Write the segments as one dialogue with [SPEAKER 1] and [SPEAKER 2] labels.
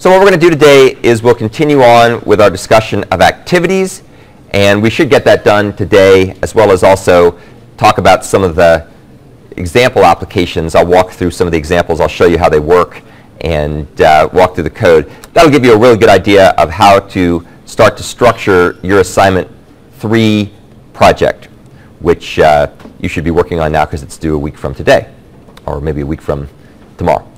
[SPEAKER 1] So what we're going to do today is we'll continue on with our discussion of activities, and we should get that done today, as well as also talk about some of the example applications. I'll walk through some of the examples. I'll show you how they work and uh, walk through the code. That'll give you a really good idea of how to start to structure your assignment 3 project, which uh, you should be working on now because it's due a week from today, or maybe a week from tomorrow.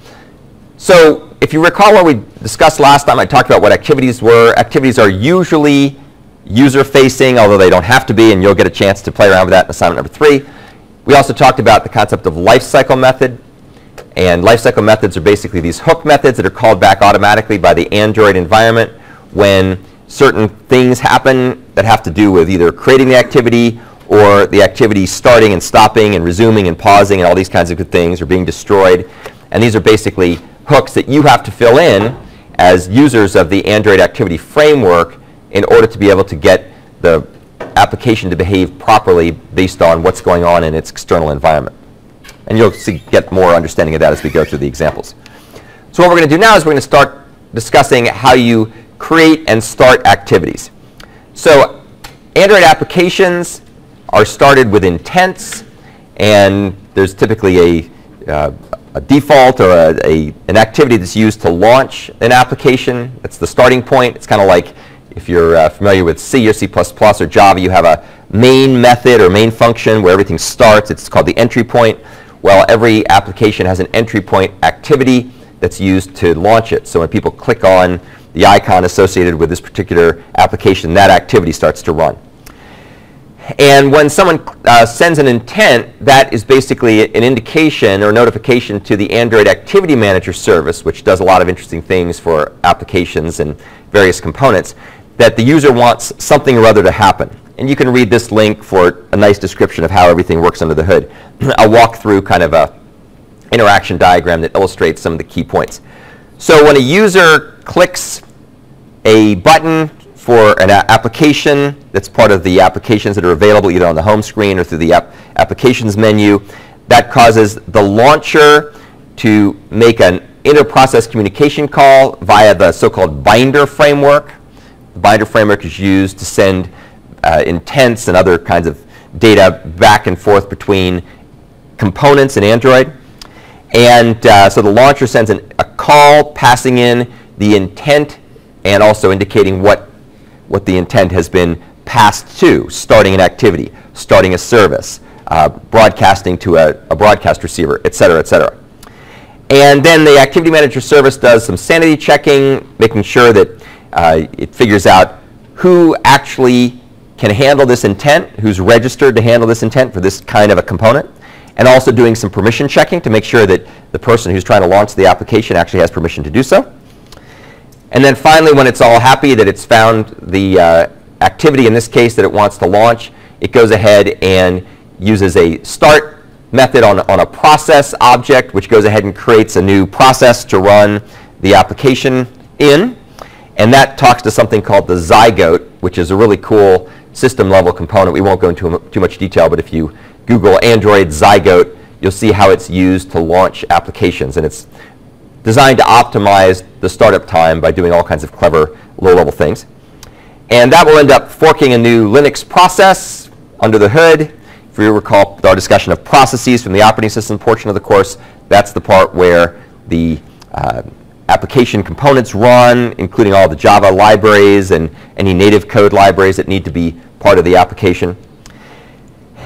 [SPEAKER 1] So if you recall what we discussed last time, I talked about what activities were. Activities are usually user-facing, although they don't have to be, and you'll get a chance to play around with that in assignment number three. We also talked about the concept of lifecycle method. And lifecycle methods are basically these hook methods that are called back automatically by the Android environment when certain things happen that have to do with either creating the activity or the activity starting and stopping and resuming and pausing and all these kinds of good things or being destroyed. And these are basically hooks that you have to fill in as users of the Android activity framework in order to be able to get the application to behave properly based on what's going on in its external environment. And you'll see, get more understanding of that as we go through the examples. So what we're going to do now is we're going to start discussing how you create and start activities. So Android applications are started with intents, and there's typically a, uh, a default or a, a, an activity that's used to launch an application. That's the starting point. It's kind of like if you're uh, familiar with C or C++ or Java, you have a main method or main function where everything starts. It's called the entry point. Well, every application has an entry point activity that's used to launch it. So when people click on the icon associated with this particular application, that activity starts to run. And when someone uh, sends an intent, that is basically an indication or notification to the Android Activity Manager service, which does a lot of interesting things for applications and various components, that the user wants something or other to happen. And you can read this link for a nice description of how everything works under the hood. I'll walk through kind of a interaction diagram that illustrates some of the key points. So when a user clicks a button for an application that's part of the applications that are available either on the home screen or through the app applications menu, that causes the launcher to make an inter-process communication call via the so-called binder framework. The binder framework is used to send uh, intents and other kinds of data back and forth between components in Android. And uh, so the launcher sends an, a call passing in the intent and also indicating what, what the intent has been passed to, starting an activity, starting a service, uh, broadcasting to a, a, broadcast receiver, et cetera, et cetera. And then the Activity Manager service does some sanity checking, making sure that uh, it figures out who actually can handle this intent, who's registered to handle this intent for this kind of a component and also doing some permission checking to make sure that the person who's trying to launch the application actually has permission to do so. And then finally, when it's all happy that it's found the uh, activity, in this case, that it wants to launch, it goes ahead and uses a start method on, on a process object, which goes ahead and creates a new process to run the application in. And that talks to something called the zygote, which is a really cool system level component. We won't go into too much detail, but if you Google Android Zygote, you'll see how it's used to launch applications. And it's designed to optimize the startup time by doing all kinds of clever low-level things. And that will end up forking a new Linux process under the hood. If you recall our discussion of processes from the operating system portion of the course, that's the part where the uh, application components run, including all the Java libraries and any native code libraries that need to be part of the application.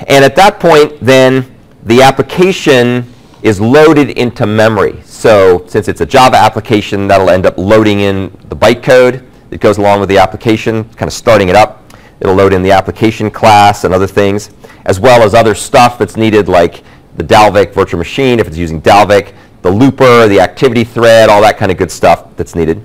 [SPEAKER 1] And at that point, then the application is loaded into memory. So since it's a Java application, that'll end up loading in the bytecode that goes along with the application, kind of starting it up. It'll load in the application class and other things, as well as other stuff that's needed like the Dalvik virtual machine, if it's using Dalvik, the looper, the activity thread, all that kind of good stuff that's needed.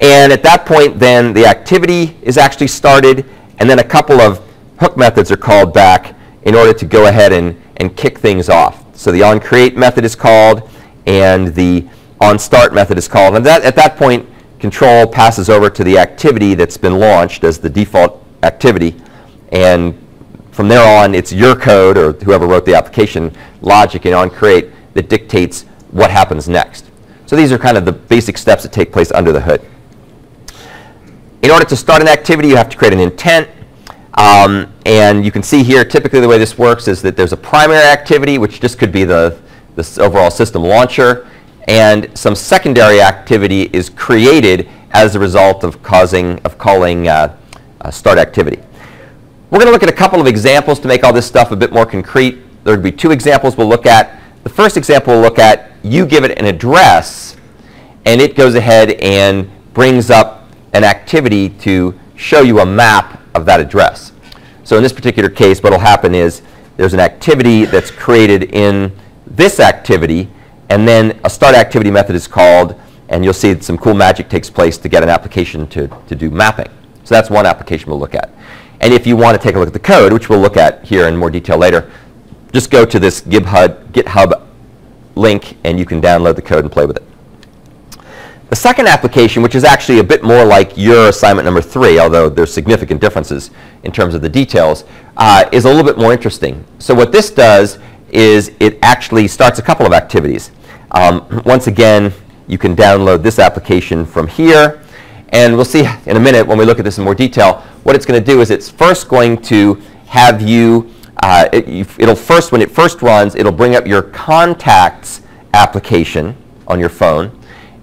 [SPEAKER 1] And at that point, then the activity is actually started, and then a couple of hook methods are called back in order to go ahead and, and kick things off. So the onCreate method is called, and the onStart method is called. And that, at that point, control passes over to the activity that's been launched as the default activity. And from there on, it's your code, or whoever wrote the application, logic in onCreate, that dictates what happens next. So these are kind of the basic steps that take place under the hood. In order to start an activity, you have to create an intent. Um, and you can see here, typically the way this works is that there's a primary activity, which just could be the, the overall system launcher, and some secondary activity is created as a result of causing of calling uh, start activity. We're going to look at a couple of examples to make all this stuff a bit more concrete. There will be two examples we'll look at. The first example we'll look at, you give it an address, and it goes ahead and brings up an activity to show you a map of that address. So in this particular case, what will happen is there's an activity that's created in this activity, and then a start activity method is called, and you'll see some cool magic takes place to get an application to, to do mapping. So that's one application we'll look at. And if you want to take a look at the code, which we'll look at here in more detail later, just go to this GitHub, GitHub link, and you can download the code and play with it. The second application, which is actually a bit more like your assignment number three, although there's significant differences in terms of the details, uh, is a little bit more interesting. So what this does is it actually starts a couple of activities. Um, once again, you can download this application from here. And we'll see in a minute when we look at this in more detail, what it's going to do is it's first going to have you, uh, it, it'll first, when it first runs, it'll bring up your contacts application on your phone.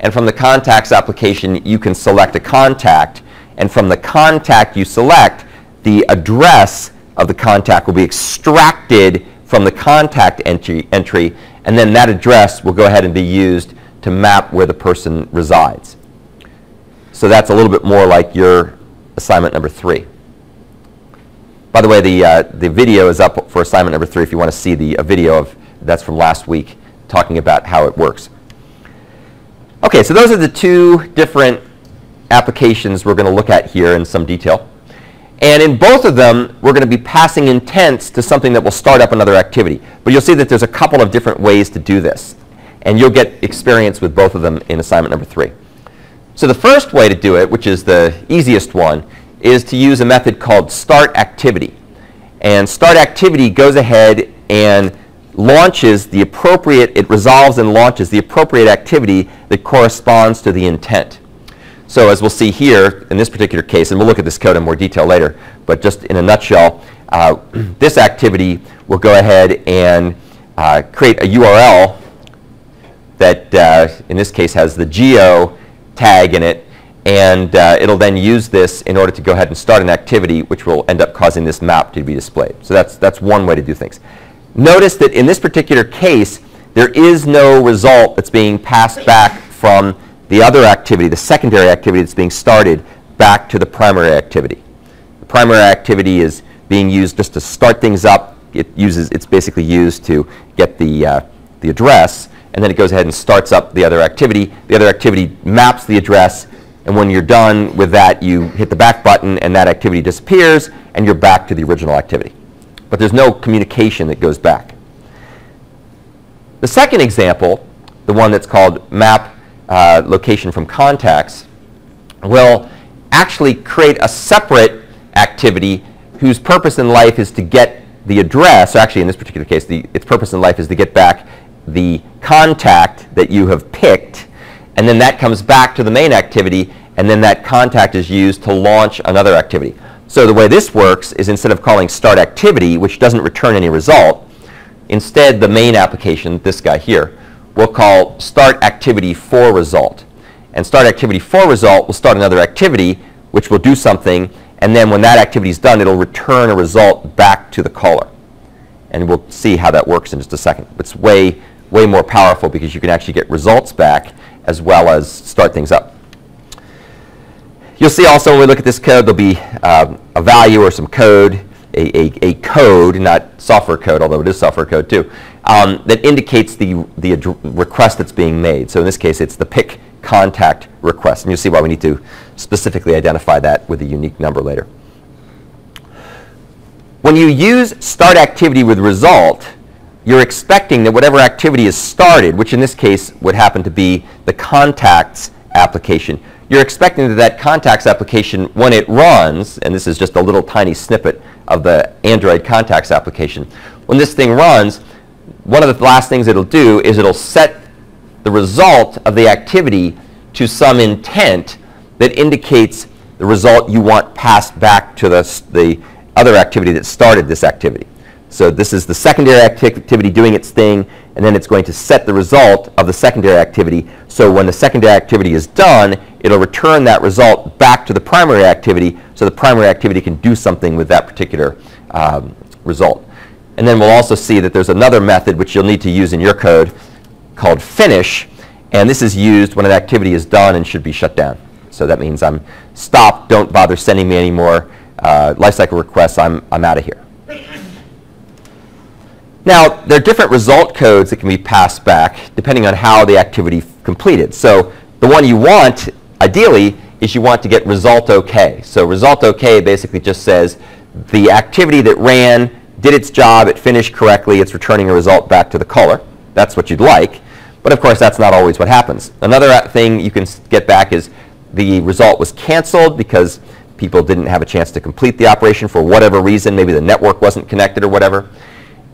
[SPEAKER 1] And from the contacts application, you can select a contact. And from the contact you select, the address of the contact will be extracted from the contact entry, entry, and then that address will go ahead and be used to map where the person resides. So that's a little bit more like your assignment number three. By the way, the, uh, the video is up for assignment number three if you want to see the, a video of that's from last week talking about how it works. Okay, so those are the two different applications we're going to look at here in some detail. And in both of them, we're going to be passing intents to something that will start up another activity. But you'll see that there's a couple of different ways to do this. And you'll get experience with both of them in assignment number three. So the first way to do it, which is the easiest one, is to use a method called start activity. And start activity goes ahead and launches the appropriate, it resolves and launches the appropriate activity that corresponds to the intent. So as we'll see here in this particular case, and we'll look at this code in more detail later, but just in a nutshell, uh, this activity will go ahead and uh, create a URL that uh, in this case has the geo tag in it, and uh, it'll then use this in order to go ahead and start an activity which will end up causing this map to be displayed. So that's, that's one way to do things. Notice that in this particular case, there is no result that's being passed back from the other activity, the secondary activity that's being started, back to the primary activity. The primary activity is being used just to start things up. It uses, it's basically used to get the, uh, the address, and then it goes ahead and starts up the other activity. The other activity maps the address, and when you're done with that, you hit the back button, and that activity disappears, and you're back to the original activity but there's no communication that goes back. The second example, the one that's called map uh, location from contacts, will actually create a separate activity whose purpose in life is to get the address, actually in this particular case, the, its purpose in life is to get back the contact that you have picked, and then that comes back to the main activity, and then that contact is used to launch another activity. So the way this works is instead of calling start activity, which doesn't return any result, instead the main application, this guy here, we'll call start activity for result. And start activity for result will start another activity, which will do something, and then when that activity is done, it'll return a result back to the caller. And we'll see how that works in just a second. It's way, way more powerful because you can actually get results back as well as start things up. You'll see also when we look at this code, there'll be um, a value or some code, a, a, a, code, not software code, although it is software code too, um, that indicates the, the request that's being made. So in this case, it's the pick contact request. And you'll see why we need to specifically identify that with a unique number later. When you use start activity with result, you're expecting that whatever activity is started, which in this case would happen to be the contacts application, you're expecting that that contacts application, when it runs, and this is just a little tiny snippet of the Android contacts application, when this thing runs, one of the last things it'll do is it'll set the result of the activity to some intent that indicates the result you want passed back to the, the other activity that started this activity. So this is the secondary activity doing its thing, and then it's going to set the result of the secondary activity. So when the secondary activity is done, it'll return that result back to the primary activity so the primary activity can do something with that particular um, result. And then we'll also see that there's another method which you'll need to use in your code called finish. And this is used when an activity is done and should be shut down. So that means I'm stopped, don't bother sending me any more uh, lifecycle requests, I'm, I'm out of here. Now, there are different result codes that can be passed back depending on how the activity completed. So the one you want, ideally, is you want to get result OK. So result OK basically just says the activity that ran did its job, it finished correctly, it's returning a result back to the caller. That's what you'd like. But of course, that's not always what happens. Another uh, thing you can get back is the result was canceled because people didn't have a chance to complete the operation for whatever reason. Maybe the network wasn't connected or whatever.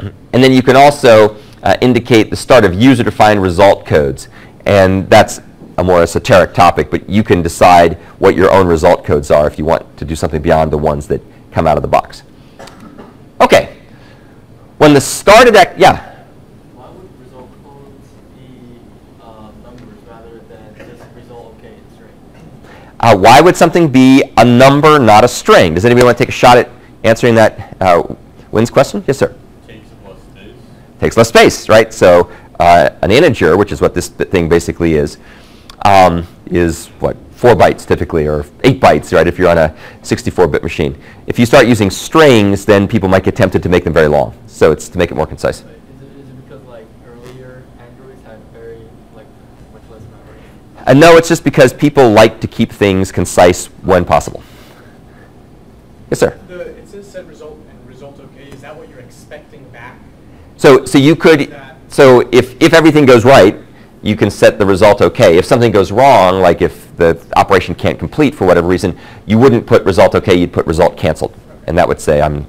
[SPEAKER 1] And then you can also uh, indicate the start of user-defined result codes. And that's a more esoteric topic, but you can decide what your own result codes are if you want to do something beyond the ones that come out of the box. Okay. When the started act, yeah?
[SPEAKER 2] Why would result codes be uh, numbers rather than just result OK in string?
[SPEAKER 1] Uh, why would something be a number, not a string? Does anybody want to take a shot at answering that uh, Wynn's question? Yes, sir.
[SPEAKER 3] Takes less space.
[SPEAKER 1] Takes less space, right? So uh, an integer, which is what this thing basically is, um, is what four bytes typically, or eight bytes, right? If you're on a 64-bit machine. If you start using strings, then people might get tempted to make them very long. So it's to make it more concise.
[SPEAKER 2] Is it, is it because like earlier Androids had very like much less memory?
[SPEAKER 1] And no, it's just because people like to keep things concise when possible. Yes, sir.
[SPEAKER 4] The, it says set result and result OK. Is that what you're expecting back?
[SPEAKER 1] So, so you could, so if, if everything goes right, you can set the result OK. If something goes wrong, like if the operation can't complete for whatever reason, you wouldn't put result OK, you'd put result canceled. And that would say I'm,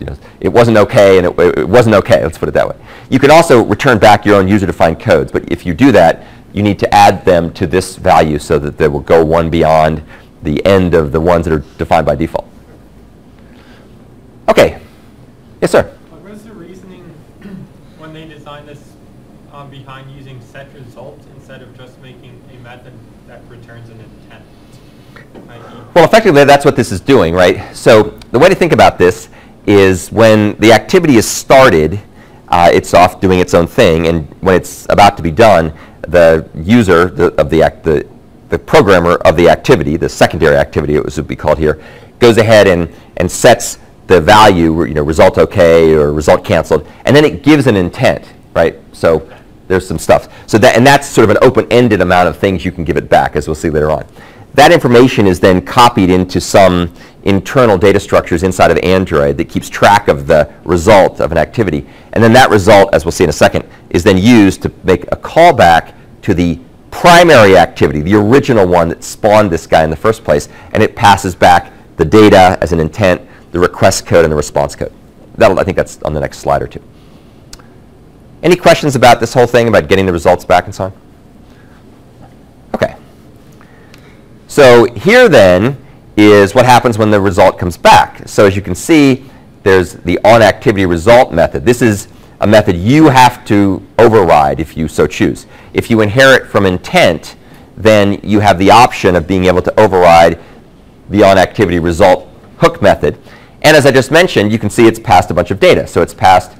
[SPEAKER 1] you know, it wasn't OK and it, it wasn't OK, let's put it that way. You can also return back your own user-defined codes, but if you do that, you need to add them to this value so that they will go one beyond the end of the ones that are defined by default. Okay. Yes, sir.
[SPEAKER 5] What was the reasoning when they designed this um, behind using set result instead of just making a method that returns an intent? i.e.
[SPEAKER 1] Well, effectively, that's what this is doing, right? So the way to think about this is when the activity is started, uh, it's off doing its own thing, and when it's about to be done, the user the, of the, act, the the programmer of the activity, the secondary activity, it would be called here, goes ahead and, and sets the value, you know, result OK or result canceled, and then it gives an intent, right? So there's some stuff. So that, and that's sort of an open-ended amount of things you can give it back, as we'll see later on. That information is then copied into some internal data structures inside of Android that keeps track of the result of an activity. And then that result, as we'll see in a second, is then used to make a callback to the primary activity, the original one that spawned this guy in the first place, and it passes back the data as an intent, the request code, and the response code. That'll, I think that's on the next slide or two. Any questions about this whole thing, about getting the results back and so on? Okay. So here then is what happens when the result comes back. So as you can see, there's the onActivity result method. This is a method you have to override if you so choose. If you inherit from intent, then you have the option of being able to override the onActivity result hook method. And as I just mentioned, you can see it's passed a bunch of data. So it's passed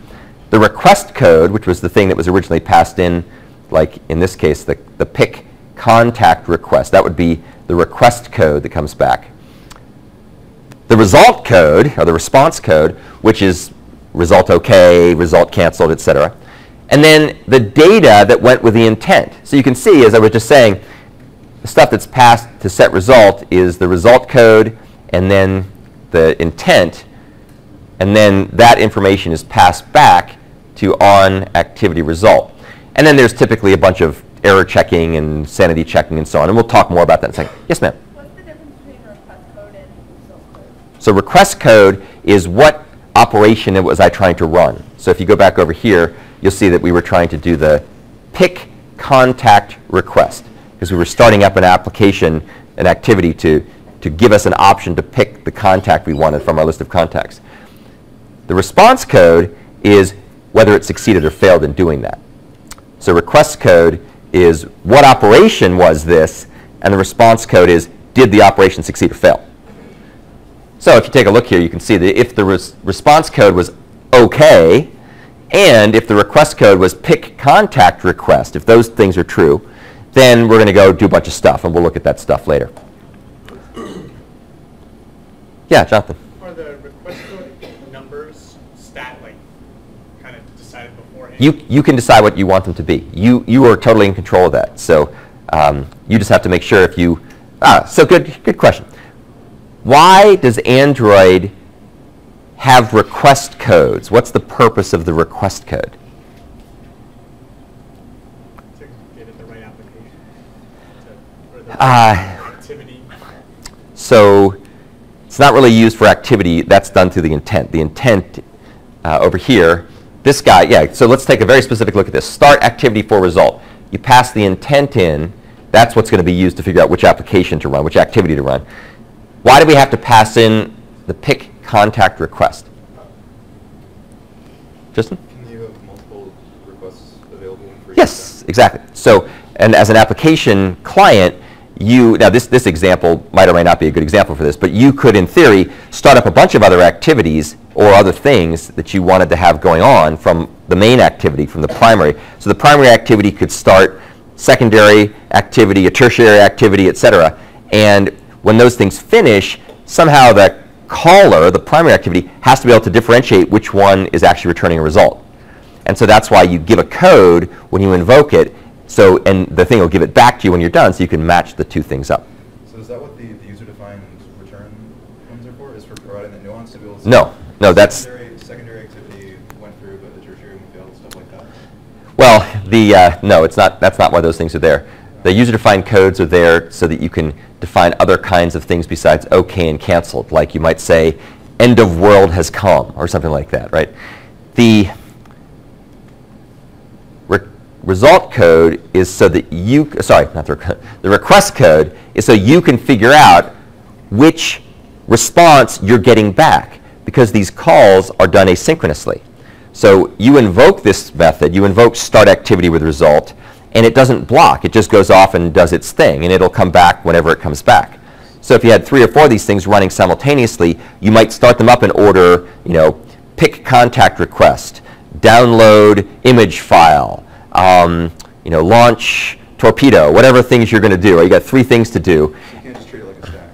[SPEAKER 1] the request code, which was the thing that was originally passed in, like in this case, the, the pick contact request. That would be the request code that comes back. The result code, or the response code, which is result OK, result canceled, etc. And then the data that went with the intent. So you can see, as I was just saying, the stuff that's passed to set result is the result code and then the intent. And then that information is passed back to on activity result. And then there's typically a bunch of error checking and sanity checking and so on. And we'll talk more about that in a second. Yes, ma'am?
[SPEAKER 6] What's the difference between request code and result code?
[SPEAKER 1] So request code is what operation it was I trying to run. So if you go back over here, you'll see that we were trying to do the pick contact request because we were starting up an application, an activity to, to give us an option to pick the contact we wanted from our list of contacts. The response code is whether it succeeded or failed in doing that. So request code is what operation was this, and the response code is did the operation succeed or fail. So if you take a look here, you can see that if the res response code was OK, and if the request code was pick contact request, if those things are true, then we're going to go do a bunch of stuff, and we'll look at that stuff later. Yeah, Jonathan.
[SPEAKER 4] Are the request code numbers stat, like, kind of decided beforehand?
[SPEAKER 1] You, you can decide what you want them to be. You, you are totally in control of that. So um, you just have to make sure if you, ah, so good, good question. Why does Android have request codes? What's the purpose of the request code?
[SPEAKER 4] To get it the right application? To- the
[SPEAKER 1] Uh,
[SPEAKER 4] activity?
[SPEAKER 1] So it's not really used for activity. That's done through the intent. The intent uh, over here, this guy, yeah, so let's take a very specific look at this. Start activity for result. You pass the intent in. That's what's going to be used to figure out which application to run, which activity to run. Why do we have to pass in the pick contact request? Justin?
[SPEAKER 3] Can you have multiple requests available for
[SPEAKER 1] Yes, exactly. So, and as an application client, you, now this, this example might or might not be a good example for this, but you could, in theory, start up a bunch of other activities or other things that you wanted to have going on from the main activity, from the primary. So the primary activity could start secondary activity, a tertiary activity, et cetera. And when those things finish, somehow the caller, the primary activity, has to be able to differentiate which one is actually returning a result. And so that's why you give a code when you invoke it, so, and the thing will give it back to you when you're done, so you can match the two things up.
[SPEAKER 3] So is that what the, the user-defined return ones are for? Is for providing the nuance to be able to say
[SPEAKER 1] No, no, that's,
[SPEAKER 3] secondary, secondary activity went through, but the tertiary one failed, stuff like that.
[SPEAKER 1] well, the, uh, no, it's not, that's not why those things are there. The user-defined codes are there so that you can define other kinds of things besides OK and canceled, like you might say, end of world has come, or something like that, right? The re- result code is so that you, sorry, not the, the request code is so you can figure out which response you're getting back because these calls are done asynchronously. So you invoke this method, you invoke start activity with result, and it doesn't block. It just goes off and does its thing, and it'll come back whenever it comes back. So if you had three or four of these things running simultaneously, you might start them up in order, you know, pick contact request, download image file, um, you know, launch torpedo, whatever things you're going to do. Or you got three things to do.
[SPEAKER 3] So you can't just treat it like a stack.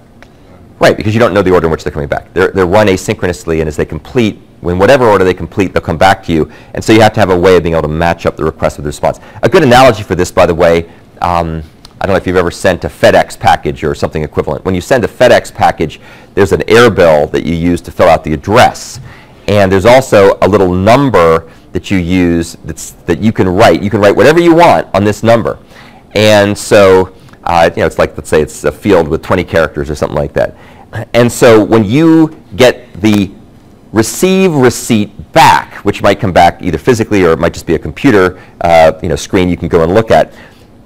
[SPEAKER 3] Um,
[SPEAKER 1] Right, because you don't know the order in which they're coming back. They're, they're run asynchronously, and as they complete, in whatever order they complete, they'll come back to you. And so you have to have a way of being able to match up the request with the response. A good analogy for this, by the way, um, I don't know if you've ever sent a FedEx package or something equivalent. When you send a FedEx package, there's an air bill that you use to fill out the address. And there's also a little number that you use that's, that you can write. You can write whatever you want on this number. And so, uh, you know, it's like, let's say it's a field with 20 characters or something like that. And so when you get the receive receipt back, which might come back either physically or it might just be a computer uh, you know, screen you can go and look at,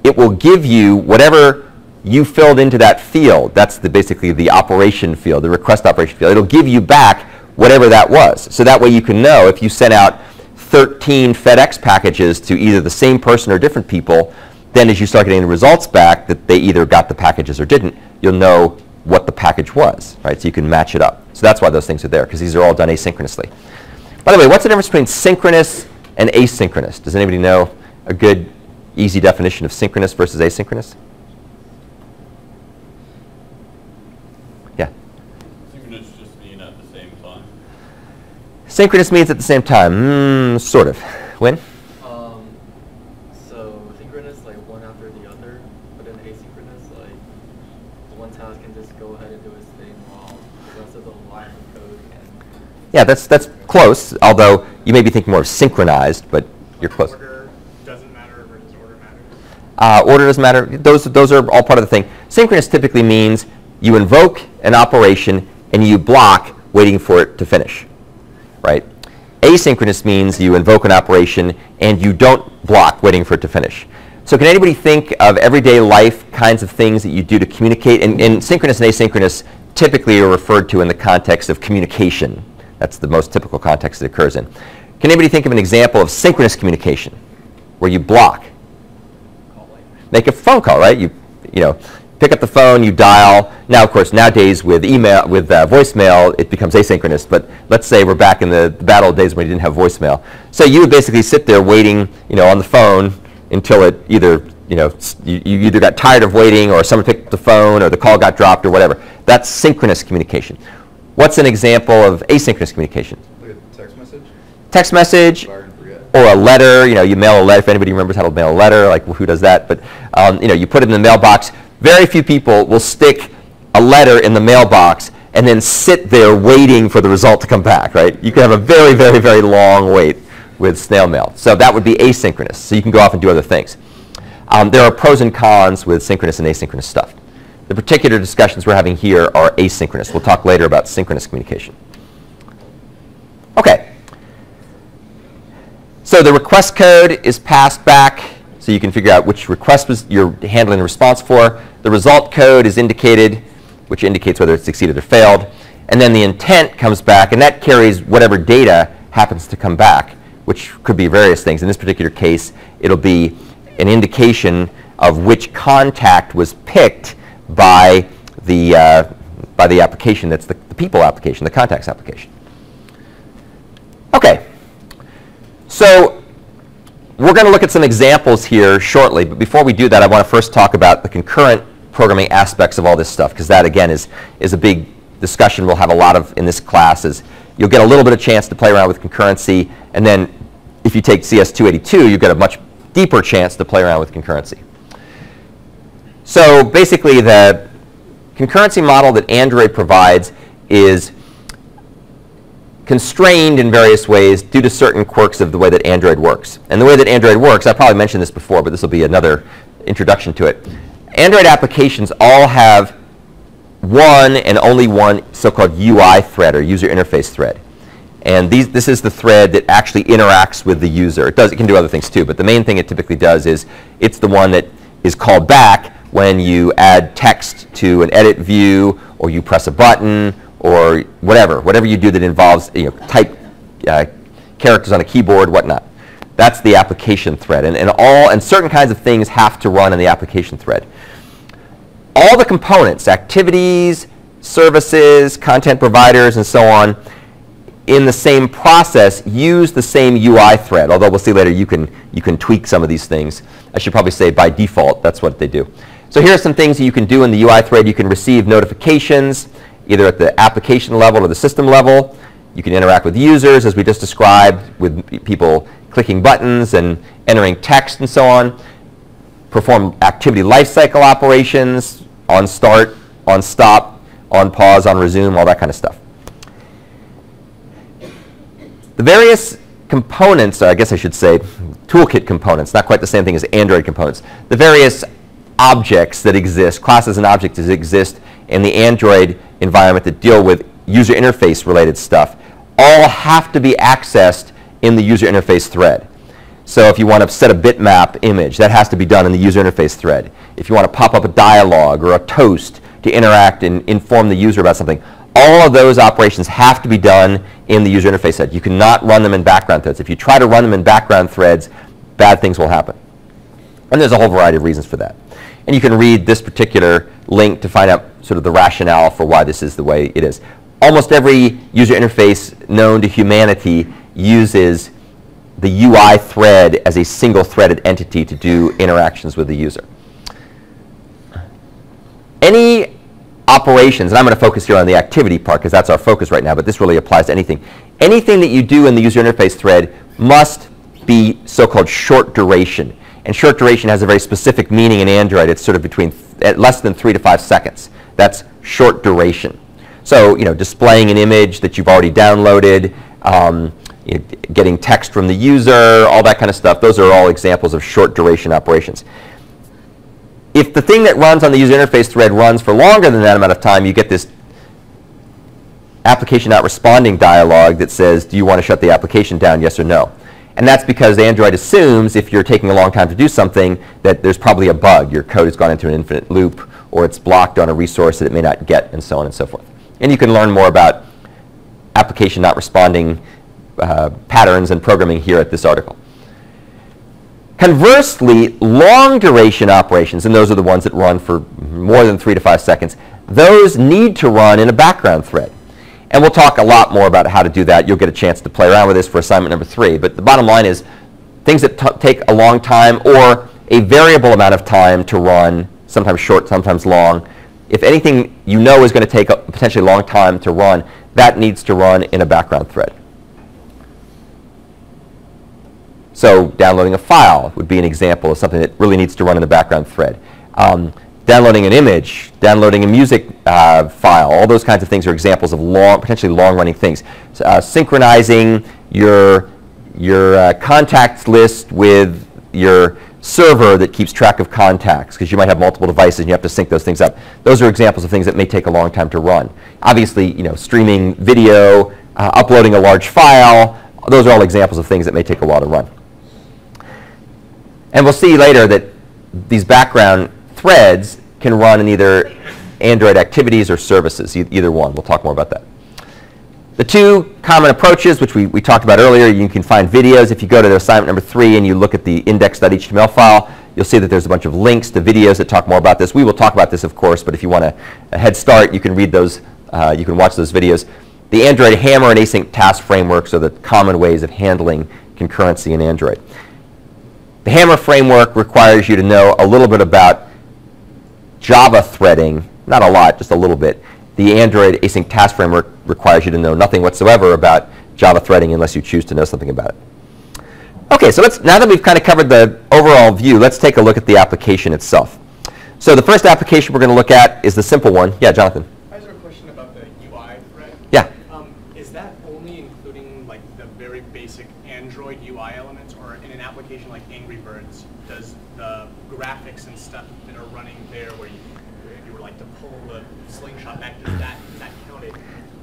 [SPEAKER 1] it will give you whatever you filled into that field. That's the, basically the operation field, the request operation field. It'll give you back whatever that was. So that way you can know if you sent out 13 FedEx packages to either the same person or different people, then as you start getting the results back that they either got the packages or didn't, you'll know what the package was, right? So you can match it up. So that's why those things are there, because these are all done asynchronously. By the way, what's the difference between synchronous and asynchronous? Does anybody know a good, easy definition of synchronous versus asynchronous? Yeah.
[SPEAKER 7] Synchronous just mean at the same time.
[SPEAKER 1] Synchronous means at the same time. Mm, sort of. When?
[SPEAKER 2] Um, so synchronous, like one after the other, but then asynchronous, like one task can just go ahead and do its thing while the rest of the line of code can.
[SPEAKER 1] Yeah, that's, that's close, although you may be thinking more of synchronized, but you're close.
[SPEAKER 4] Order doesn't matter versus order matters.
[SPEAKER 1] Uh, order doesn't matter. Those, those are all part of the thing. Synchronous typically means you invoke an operation and you block waiting for it to finish, right? Asynchronous means you invoke an operation and you don't block waiting for it to finish. So can anybody think of everyday life kinds of things that you do to communicate? And, and synchronous and asynchronous typically are referred to in the context of communication. That's the most typical context it occurs in. Can anybody think of an example of synchronous communication where you block? Make a phone call, right? You, you know, pick up the phone, you dial. Now, of course, nowadays with email, with uh, voicemail, it becomes asynchronous. But let's say we're back in the, the bad old days when you didn't have voicemail. So you would basically sit there waiting, you know, on the phone until it either, you know, you, you either got tired of waiting or someone picked up the phone or the call got dropped or whatever. That's synchronous communication. What's an example of asynchronous communication?
[SPEAKER 3] Text message?
[SPEAKER 1] Text message
[SPEAKER 3] Fire and forget.
[SPEAKER 1] or a letter. You know, you mail a letter. If anybody remembers how to mail a letter, like who does that? But um, you know, you put it in the mailbox. Very few people will stick a letter in the mailbox and then sit there waiting for the result to come back. Right? You can have a very, very, very long wait with snail mail. So that would be asynchronous. So you can go off and do other things. Um, there are pros and cons with synchronous and asynchronous stuff. The particular discussions we're having here are asynchronous. We'll talk later about synchronous communication. Okay. So the request code is passed back, so you can figure out which request was you're handling the response for. The result code is indicated, which indicates whether it succeeded or failed. And then the intent comes back, and that carries whatever data happens to come back, which could be various things. In this particular case, it'll be an indication of which contact was picked by the, uh, by the application that's the, the people application, the contacts application. Okay. So we're going to look at some examples here shortly, but before we do that, I want to first talk about the concurrent programming aspects of all this stuff, because that, again, is, is a big discussion we'll have a lot of in this class. Is you'll get a little bit of chance to play around with concurrency, and then if you take CS282, you get a much deeper chance to play around with concurrency. So basically, the concurrency model that Android provides is constrained in various ways due to certain quirks of the way that Android works. And the way that Android works, I probably mentioned this before, but this will be another introduction to it. Android applications all have one and only one so-called UI thread or user interface thread. And these, this is the thread that actually interacts with the user. It does, it can do other things too, but the main thing it typically does is it's the one that is called back when you add text to an edit view or you press a button or whatever, whatever you do that involves you know, type uh, characters on a keyboard, whatnot. That's the application thread. And, and all and certain kinds of things have to run in the application thread. All the components, activities, services, content providers, and so on, in the same process use the same UI thread. Although we'll see later you can you can tweak some of these things. I should probably say by default that's what they do. So here are some things that you can do in the UI thread. You can receive notifications either at the application level or the system level. You can interact with users as we just described with people clicking buttons and entering text and so on. Perform activity lifecycle operations on start, on stop, on pause, on resume, all that kind of stuff. The various components, or I guess I should say toolkit components, not quite the same thing as Android components, the various objects that exist, classes and objects that exist in the Android environment that deal with user interface related stuff, all have to be accessed in the user interface thread. So if you want to set a bitmap image, that has to be done in the user interface thread. If you want to pop up a dialog or a toast to interact and inform the user about something, all of those operations have to be done in the user interface thread. You cannot run them in background threads. If you try to run them in background threads, bad things will happen. And there's a whole variety of reasons for that. And you can read this particular link to find out sort of the rationale for why this is the way it is. Almost every user interface known to humanity uses the UI thread as a single threaded entity to do interactions with the user. Any operations, and I'm going to focus here on the activity part because that's our focus right now, but this really applies to anything. Anything that you do in the user interface thread must be so-called short duration. And short duration has a very specific meaning in Android. It's sort of between at less than three to five seconds. That's short duration. So, you know, displaying an image that you've already downloaded, um, you know, getting text from the user, all that kind of stuff. Those are all examples of short duration operations. If the thing that runs on the user interface thread runs for longer than that amount of time, you get this application not responding dialog that says, do you want to shut the application down, yes or no? And that's because Android assumes if you're taking a long time to do something that there's probably a bug. Your code has gone into an infinite loop or it's blocked on a resource that it may not get and so on and so forth. And you can learn more about application not responding uh, patterns and programming here at this article. Conversely, long duration operations, and those are the ones that run for more than three to five seconds, those need to run in a background thread. And we'll talk a lot more about how to do that. You'll get a chance to play around with this for assignment number three. But the bottom line is things that take a long time or a variable amount of time to run, sometimes short, sometimes long. If anything you know is going to take a potentially long time to run, that needs to run in a background thread. So downloading a file would be an example of something that really needs to run in the background thread. Um, downloading an image, downloading a music uh, file, all those kinds of things are examples of long, potentially long-running things. So, uh, synchronizing your, your uh, contacts list with your server that keeps track of contacts, because you might have multiple devices and you have to sync those things up. Those are examples of things that may take a long time to run. Obviously, you know, streaming video, uh, uploading a large file, those are all examples of things that may take a while to run. And we'll see later that these background threads can run in either Android activities or services, e either one. We'll talk more about that. The two common approaches, which we, we talked about earlier, you can find videos. If you go to the assignment number three and you look at the index.html file, you'll see that there's a bunch of links to videos that talk more about this. We will talk about this, of course, but if you want a, a head start, you can read those, uh, you can watch those videos. The Android HaMeR and async task frameworks are the common ways of handling concurrency in Android. The HaMeR framework requires you to know a little bit about Java threading, not a lot, just a little bit. The Android async task framework requires you to know nothing whatsoever about Java threading unless you choose to know something about it. Okay, so let's, now that we've kind of covered the overall view, let's take a look at the application itself. So the first application we're going to look at is the simple one. Yeah, Jonathan.
[SPEAKER 4] I have a question about the UI thread.
[SPEAKER 1] Yeah.
[SPEAKER 4] Um, is that only including like the very basic Android UI elements, or in an application like Angry Birds, does the graphics and stuff that are running there, where you, if you were like to pull the slingshot back, does that is that counted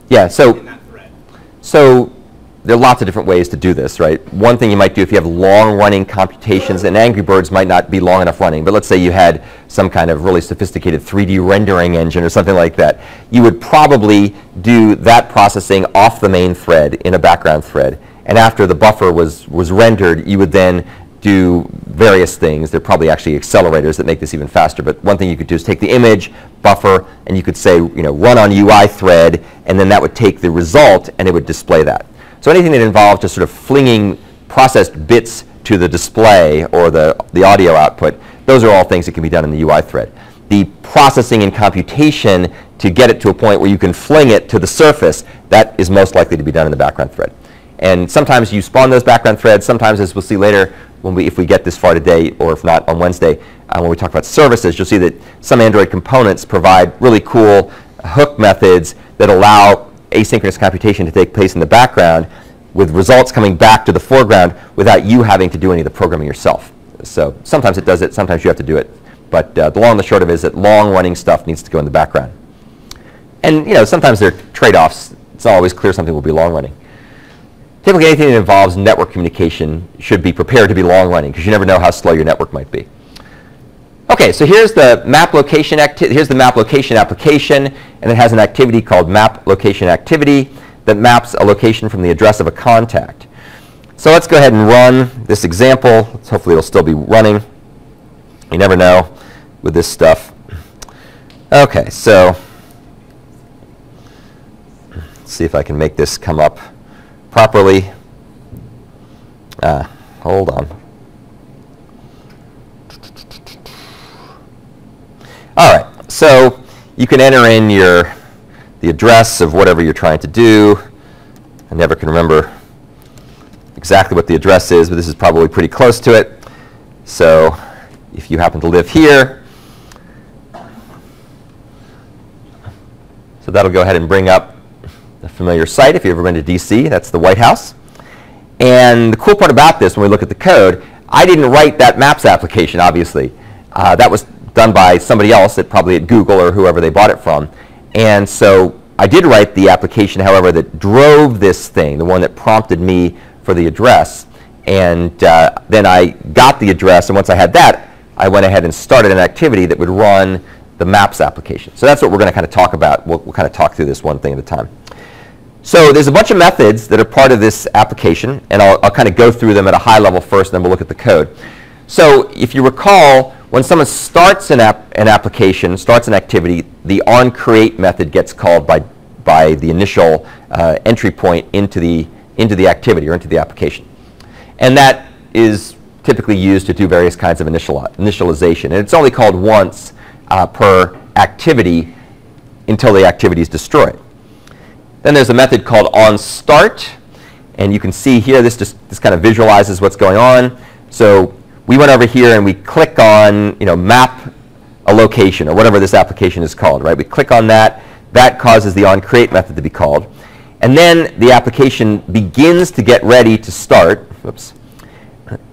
[SPEAKER 1] Yeah, so
[SPEAKER 4] in that thread?
[SPEAKER 1] So there are lots of different ways to do this, right? One thing you might do if you have long-running computations, and Angry Birds might not be long enough running, but let's say you had some kind of really sophisticated 3D rendering engine or something like that, you would probably do that processing off the main thread in a background thread. And after the buffer was, was rendered, you would then do various things. They're probably actually accelerators that make this even faster. But one thing you could do is take the image, buffer, and you could say, you know, run on UI thread, and then that would take the result and it would display that. So anything that involved just sort of flinging processed bits to the display or the, the audio output, those are all things that can be done in the UI thread. The processing and computation to get it to a point where you can fling it to the surface, that is most likely to be done in the background thread. And sometimes you spawn those background threads. Sometimes, as we'll see later, when we, if we get this far today, or if not on Wednesday, uh, when we talk about services, you'll see that some Android components provide really cool hook methods that allow asynchronous computation to take place in the background with results coming back to the foreground without you having to do any of the programming yourself. So sometimes it does it, sometimes you have to do it. But uh, the long and the short of it is that long-running stuff needs to go in the background. And you know, sometimes there are trade-offs. It's not always clear something will be long-running. Typically, anything that involves network communication should be prepared to be long-running because you never know how slow your network might be. Okay, so here's the map location here's the map location application, and it has an activity called map location activity that maps a location from the address of a contact. So let's go ahead and run this example. Hopefully it'll still be running. You never know with this stuff. Okay, so let's see if I can make this come up properly. Ah, hold on. All right, so you can enter in your the address of whatever you're trying to do. I never can remember exactly what the address is, but this is probably pretty close to it. So if you happen to live here, so that'll go ahead and bring up a familiar site if you've ever been to DC. That's the White House. And the cool part about this, when we look at the code, I didn't write that Maps application, obviously. Uh, that was done by somebody else, at probably at Google or whoever they bought it from. And so I did write the application, however, that drove this thing, the one that prompted me for the address. and uh, then I got the address, and once I had that, I went ahead and started an activity that would run the maps application. So that's what we're going to kind of talk about. We'll, we'll kind of talk through this one thing at a time. So there's a bunch of methods that are part of this application, and I'll, I'll kind of go through them at a high level first, and then we'll look at the code. So if you recall, when someone starts an, app, an application, starts an activity, the onCreate method gets called by, by the initial uh, entry point into the, into the activity or into the application. And that is typically used to do various kinds of initial, initialization. And it's only called once uh, per activity until the activity is destroyed. Then there's a method called onStart. And you can see here, this just this kind of visualizes what's going on. So we went over here and we click on, you know, map a location or whatever this application is called, right? We click on that. That causes the onCreate method to be called. And then the application begins to get ready to start. Whoops.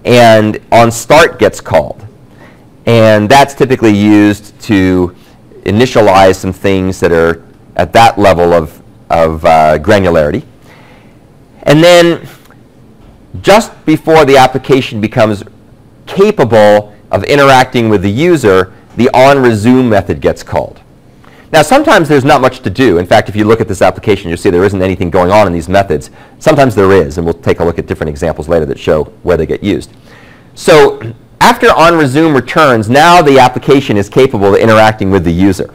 [SPEAKER 1] And onStart gets called. And that's typically used to initialize some things that are at that level of, of uh, granularity. And then just before the application becomes capable of interacting with the user, the onResume method gets called. Now, sometimes there's not much to do. In fact, if you look at this application, you'll see there isn't anything going on in these methods. Sometimes there is, and we'll take a look at different examples later that show where they get used. So after onResume returns, now the application is capable of interacting with the user.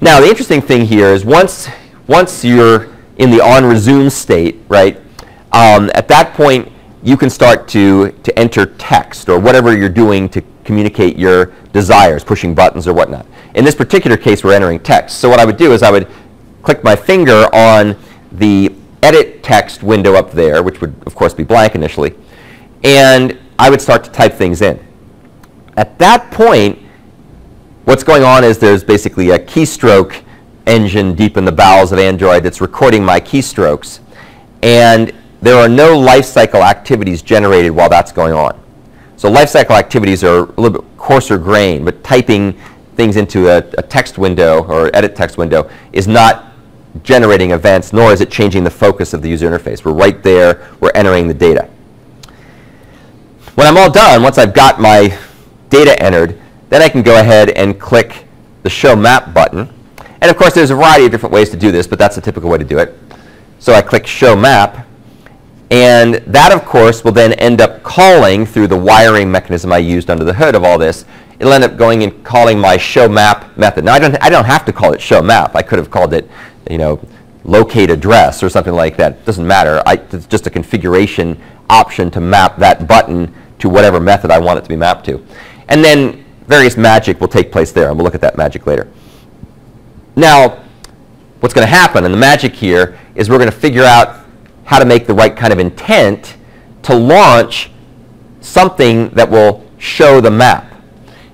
[SPEAKER 1] Now, the interesting thing here is once, once you're in the on resume state, right, um, at that point, you can start to, to enter text or whatever you're doing to communicate your desires, pushing buttons or whatnot. In this particular case, we're entering text. So what I would do is I would click my finger on the edit text window up there, which would, of course, be blank initially, and I would start to type things in. At that point, what's going on is there's basically a keystroke engine deep in the bowels of Android that's recording my keystrokes. And there are no lifecycle activities generated while that's going on. So lifecycle activities are a little bit coarser grain, but typing things into a, a, text window or edit text window is not generating events, nor is it changing the focus of the user interface. We're right there. We're entering the data. When I'm all done, once I've got my data entered, then I can go ahead and click the Show Map button. And of course, there's a variety of different ways to do this, but that's the typical way to do it. So I click Show Map, and that, of course, will then end up calling through the wiring mechanism I used under the hood of all this. It'll end up going and calling my show map method. Now, I don't, I don't have to call it show map. I could have called it, you know, locate address or something like that. It doesn't matter. I, it's just a configuration option to map that button to whatever method I want it to be mapped to. And then various magic will take place there, and we'll look at that magic later. Now, what's going to happen, and the magic here, is we're going to figure out how to make the right kind of intent to launch something that will show the map.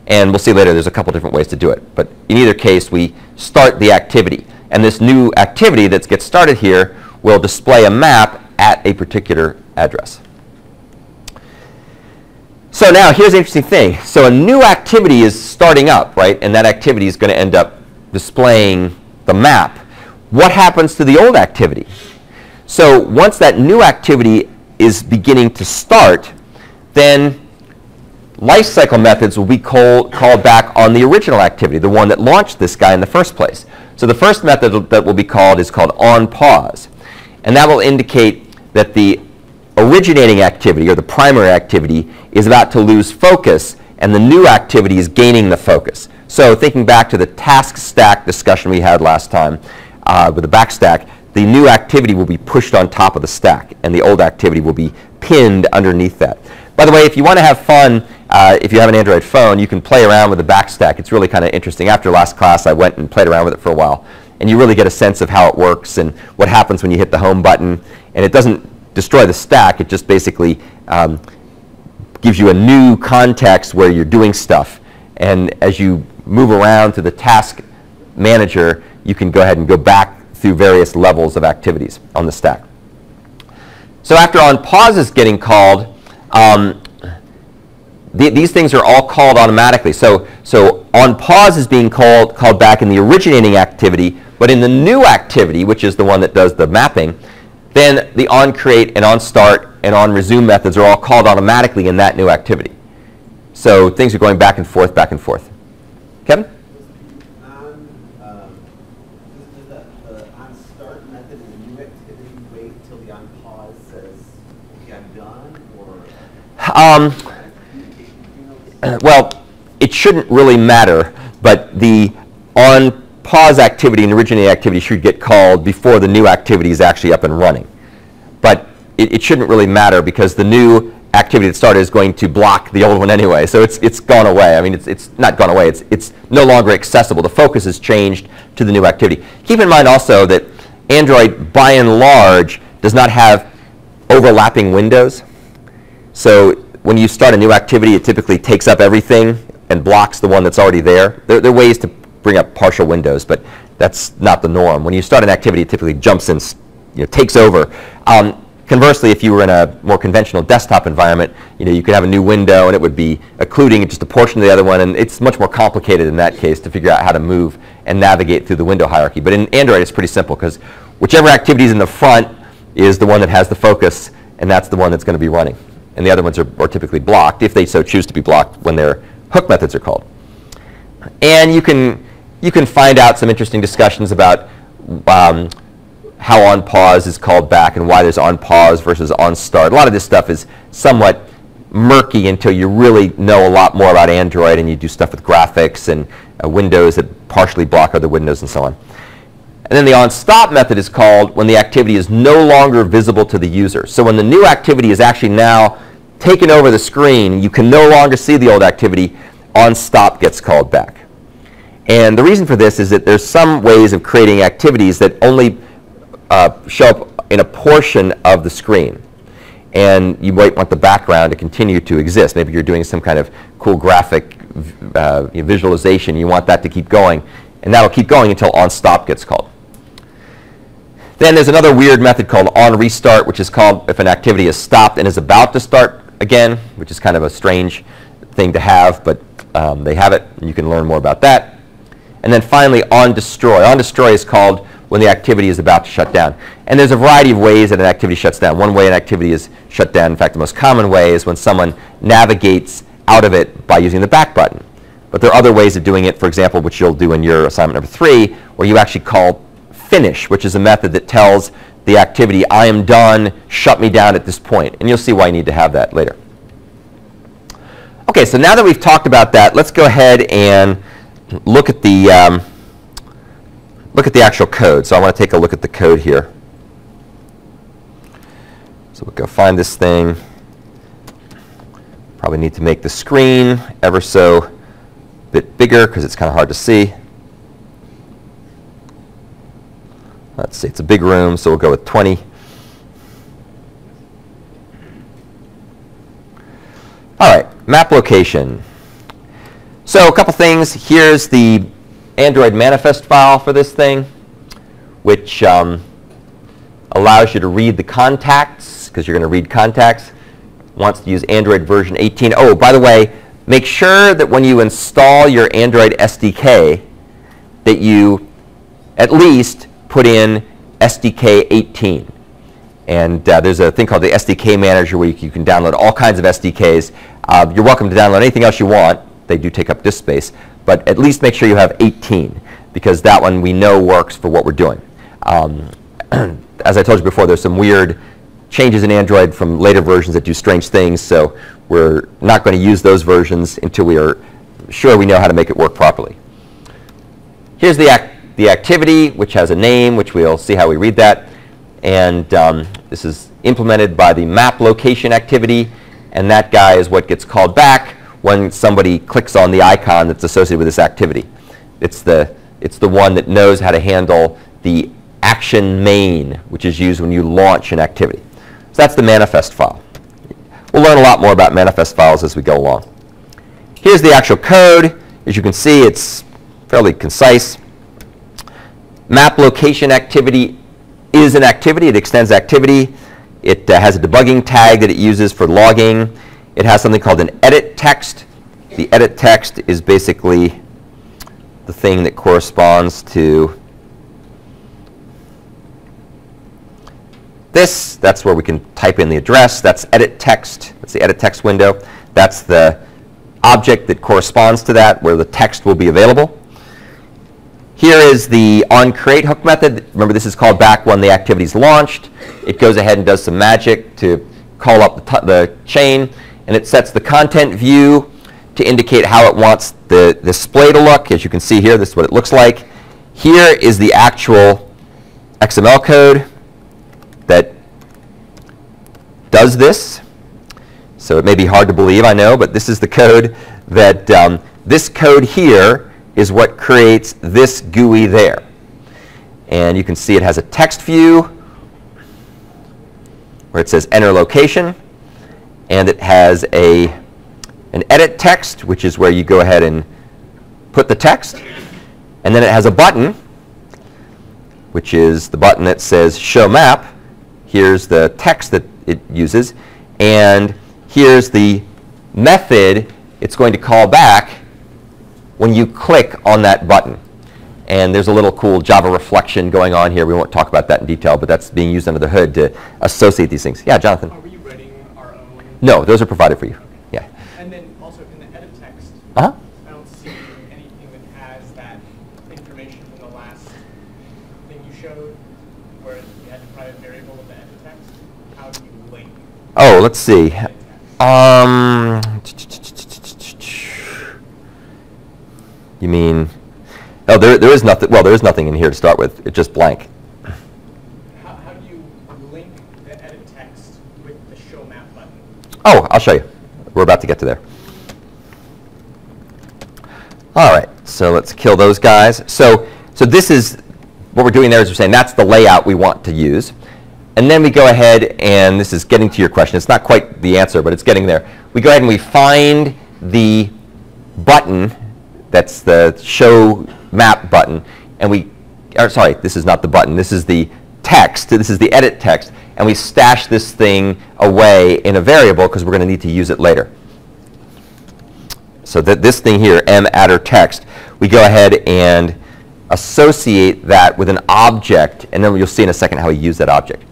[SPEAKER 1] And we'll see later there's a couple different ways to do it. But in either case, we start the activity. And this new activity that gets started here will display a map at a particular address. So now here's the interesting thing. So a new activity is starting up, right? And that activity is going to end up displaying the map. What happens to the old activity? So once that new activity is beginning to start, then lifecycle methods will be call, called back on the original activity, the one that launched this guy in the first place. So the first method that will be called is called on pause. And that will indicate that the originating activity, or the primary activity, is about to lose focus, and the new activity is gaining the focus. So thinking back to the task stack discussion we had last time uh, with the backstack, the new activity will be pushed on top of the stack, and the old activity will be pinned underneath that. By the way, if you want to have fun, uh, if you have an Android phone, you can play around with the backstack. It's really kind of interesting. After last class, I went and played around with it for a while, and you really get a sense of how it works and what happens when you hit the home button. And it doesn't destroy the stack. It just basically um, gives you a new context where you're doing stuff. And as you move around to the task manager, you can go ahead and go back through various levels of activities on the stack. So after on pause is getting called, um, the, these things are all called automatically. So, so on pause is being called, called back in the originating activity, but in the new activity, which is the one that does the mapping, then the on create and on start and on resume methods are all called automatically in that new activity. So things are going back and forth, back and forth. Kevin?
[SPEAKER 8] Um, the, the on start method in the new activity wait till the on says, okay, I'm done, or? Communication between those?
[SPEAKER 1] well, it shouldn't really matter, but the on pause activity and originating activity should get called before the new activity is actually up and running. But it, it shouldn't really matter because the new activity that started is going to block the old one anyway. So it's, it's gone away. I mean, it's, it's not gone away. It's, it's no longer accessible. The focus has changed to the new activity. Keep in mind also that Android, by and large, does not have overlapping windows. So when you start a new activity, it typically takes up everything and blocks the one that's already there. There, there are ways to bring up partial windows, but that's not the norm. When you start an activity, it typically jumps in, you know, takes over. Um, conversely, if you were in a more conventional desktop environment, you know, you could have a new window and it would be occluding just a portion of the other one, and it's much more complicated in that case to figure out how to move and navigate through the window hierarchy. But in Android, it's pretty simple because whichever activity is in the front is the one that has the focus, and that's the one that's going to be running. And the other ones are, are typically blocked, if they so choose to be blocked when their hook methods are called. And you can, you can find out some interesting discussions about um, how on pause is called back and why there's on pause versus on start. A lot of this stuff is somewhat murky until you really know a lot more about Android and you do stuff with graphics and uh, windows that partially block other windows and so on. And then the on stop method is called when the activity is no longer visible to the user. So when the new activity is actually now taken over the screen, you can no longer see the old activity, on stop gets called back. And the reason for this is that there's some ways of creating activities that only uh, show up in a portion of the screen. And you might want the background to continue to exist. Maybe you're doing some kind of cool graphic uh, visualization. You want that to keep going. And that'll keep going until on stop gets called. Then there's another weird method called on restart, which is called if an activity is stopped and is about to start again, which is kind of a strange thing to have, but um, they have it, and you can learn more about that. And then finally, on destroy. On destroy is called when the activity is about to shut down. And there's a variety of ways that an activity shuts down. One way an activity is shut down, in fact, the most common way is when someone navigates out of it by using the back button. But there are other ways of doing it, for example, which you'll do in your assignment number three, where you actually call finish, which is a method that tells the activity, I am done, shut me down at this point. And you'll see why you need to have that later. Okay, so now that we've talked about that, let's go ahead and look at the um, look at the actual code. So I want to take a look at the code here. So we'll go find this thing. Probably need to make the screen ever so bit bigger because it's kind of hard to see. Let's see, it's a big room, so we'll go with 20. All right, map location. So a couple things. Here's the Android manifest file for this thing, which um, allows you to read the contacts, because you're going to read contacts. Wants to use Android version 18. Oh, by the way, make sure that when you install your Android SDK, that you at least put in SDK 18. And uh, there's a thing called the SDK Manager where you, you can download all kinds of SDKs. Uh, you're welcome to download anything else you want. They do take up disk space. But at least make sure you have 18 because that one we know works for what we're doing. Um, as I told you before, there's some weird changes in Android from later versions that do strange things. So we're not going to use those versions until we are sure we know how to make it work properly. Here's the, act the activity, which has a name, which we'll see how we read that. And um, this is implemented by the map location activity. And that guy is what gets called back when somebody clicks on the icon that's associated with this activity. It's the, it's the one that knows how to handle the action main, which is used when you launch an activity. So that's the manifest file. We'll learn a lot more about manifest files as we go along. Here's the actual code. As you can see, it's fairly concise. Map location activity is an activity. It extends activity. It uh, has a debugging tag that it uses for logging. It has something called an edit text. The edit text is basically the thing that corresponds to this. That's where we can type in the address. That's edit text. That's the edit text window. That's the object that corresponds to that, where the text will be available. Here is the onCreate hook method. Remember, this is called back when the activity is launched. It goes ahead and does some magic to call up the, the chain, and it sets the content view to indicate how it wants the display to look. As you can see here, this is what it looks like. Here is the actual XML code that does this. So it may be hard to believe, I know, but this is the code that um, this code here is what creates this GUI there. And you can see it has a text view where it says enter location. And it has a, an edit text, which is where you go ahead and put the text. And then it has a button, which is the button that says show map. Here's the text that it uses. And here's the method it's going to call back when you click on that button. And there's a little cool Java reflection going on here. We won't talk about that in detail, but that's being used under the hood to associate these things. Yeah, Jonathan?
[SPEAKER 4] Are we writing our own?
[SPEAKER 1] No, those are provided for you. Yeah.
[SPEAKER 4] And then also in the edit text,
[SPEAKER 1] Uh-huh.
[SPEAKER 4] I don't see anything that has that information from the last thing you showed, where you had the private variable of the edit text. How do you link
[SPEAKER 1] Oh, let's see. Um, you mean, oh, there, there is nothing, well, there is nothing in here to start with. It's just blank.
[SPEAKER 4] How, how do you link the edit text with the show map button?
[SPEAKER 1] Oh, I'll show you. We're about to get to there. All right, so let's kill those guys. So, so this is, what we're doing there is we're saying that's the layout we want to use. And then we go ahead, and this is getting to your question. It's not quite the answer, but it's getting there. We go ahead and we find the button that's the show map button, and we, or sorry, this is not the button. This is the text. This is the edit text, and we stash this thing away in a variable because we're going to need to use it later. So that this thing here, m adder text, we go ahead and associate that with an object, and then you'll see in a second how we use that object.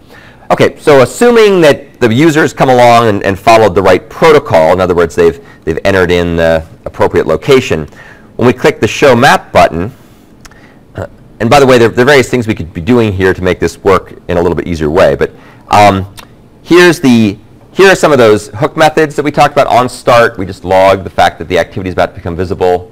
[SPEAKER 1] Okay, so assuming that the users come along and, and followed the right protocol, in other words, they've, they've entered in the appropriate location, when we click the Show Map button, and by the way, there, there are various things we could be doing here to make this work in a little bit easier way, but um, here's the, here are some of those hook methods that we talked about. On start, we just log the fact that the activity is about to become visible.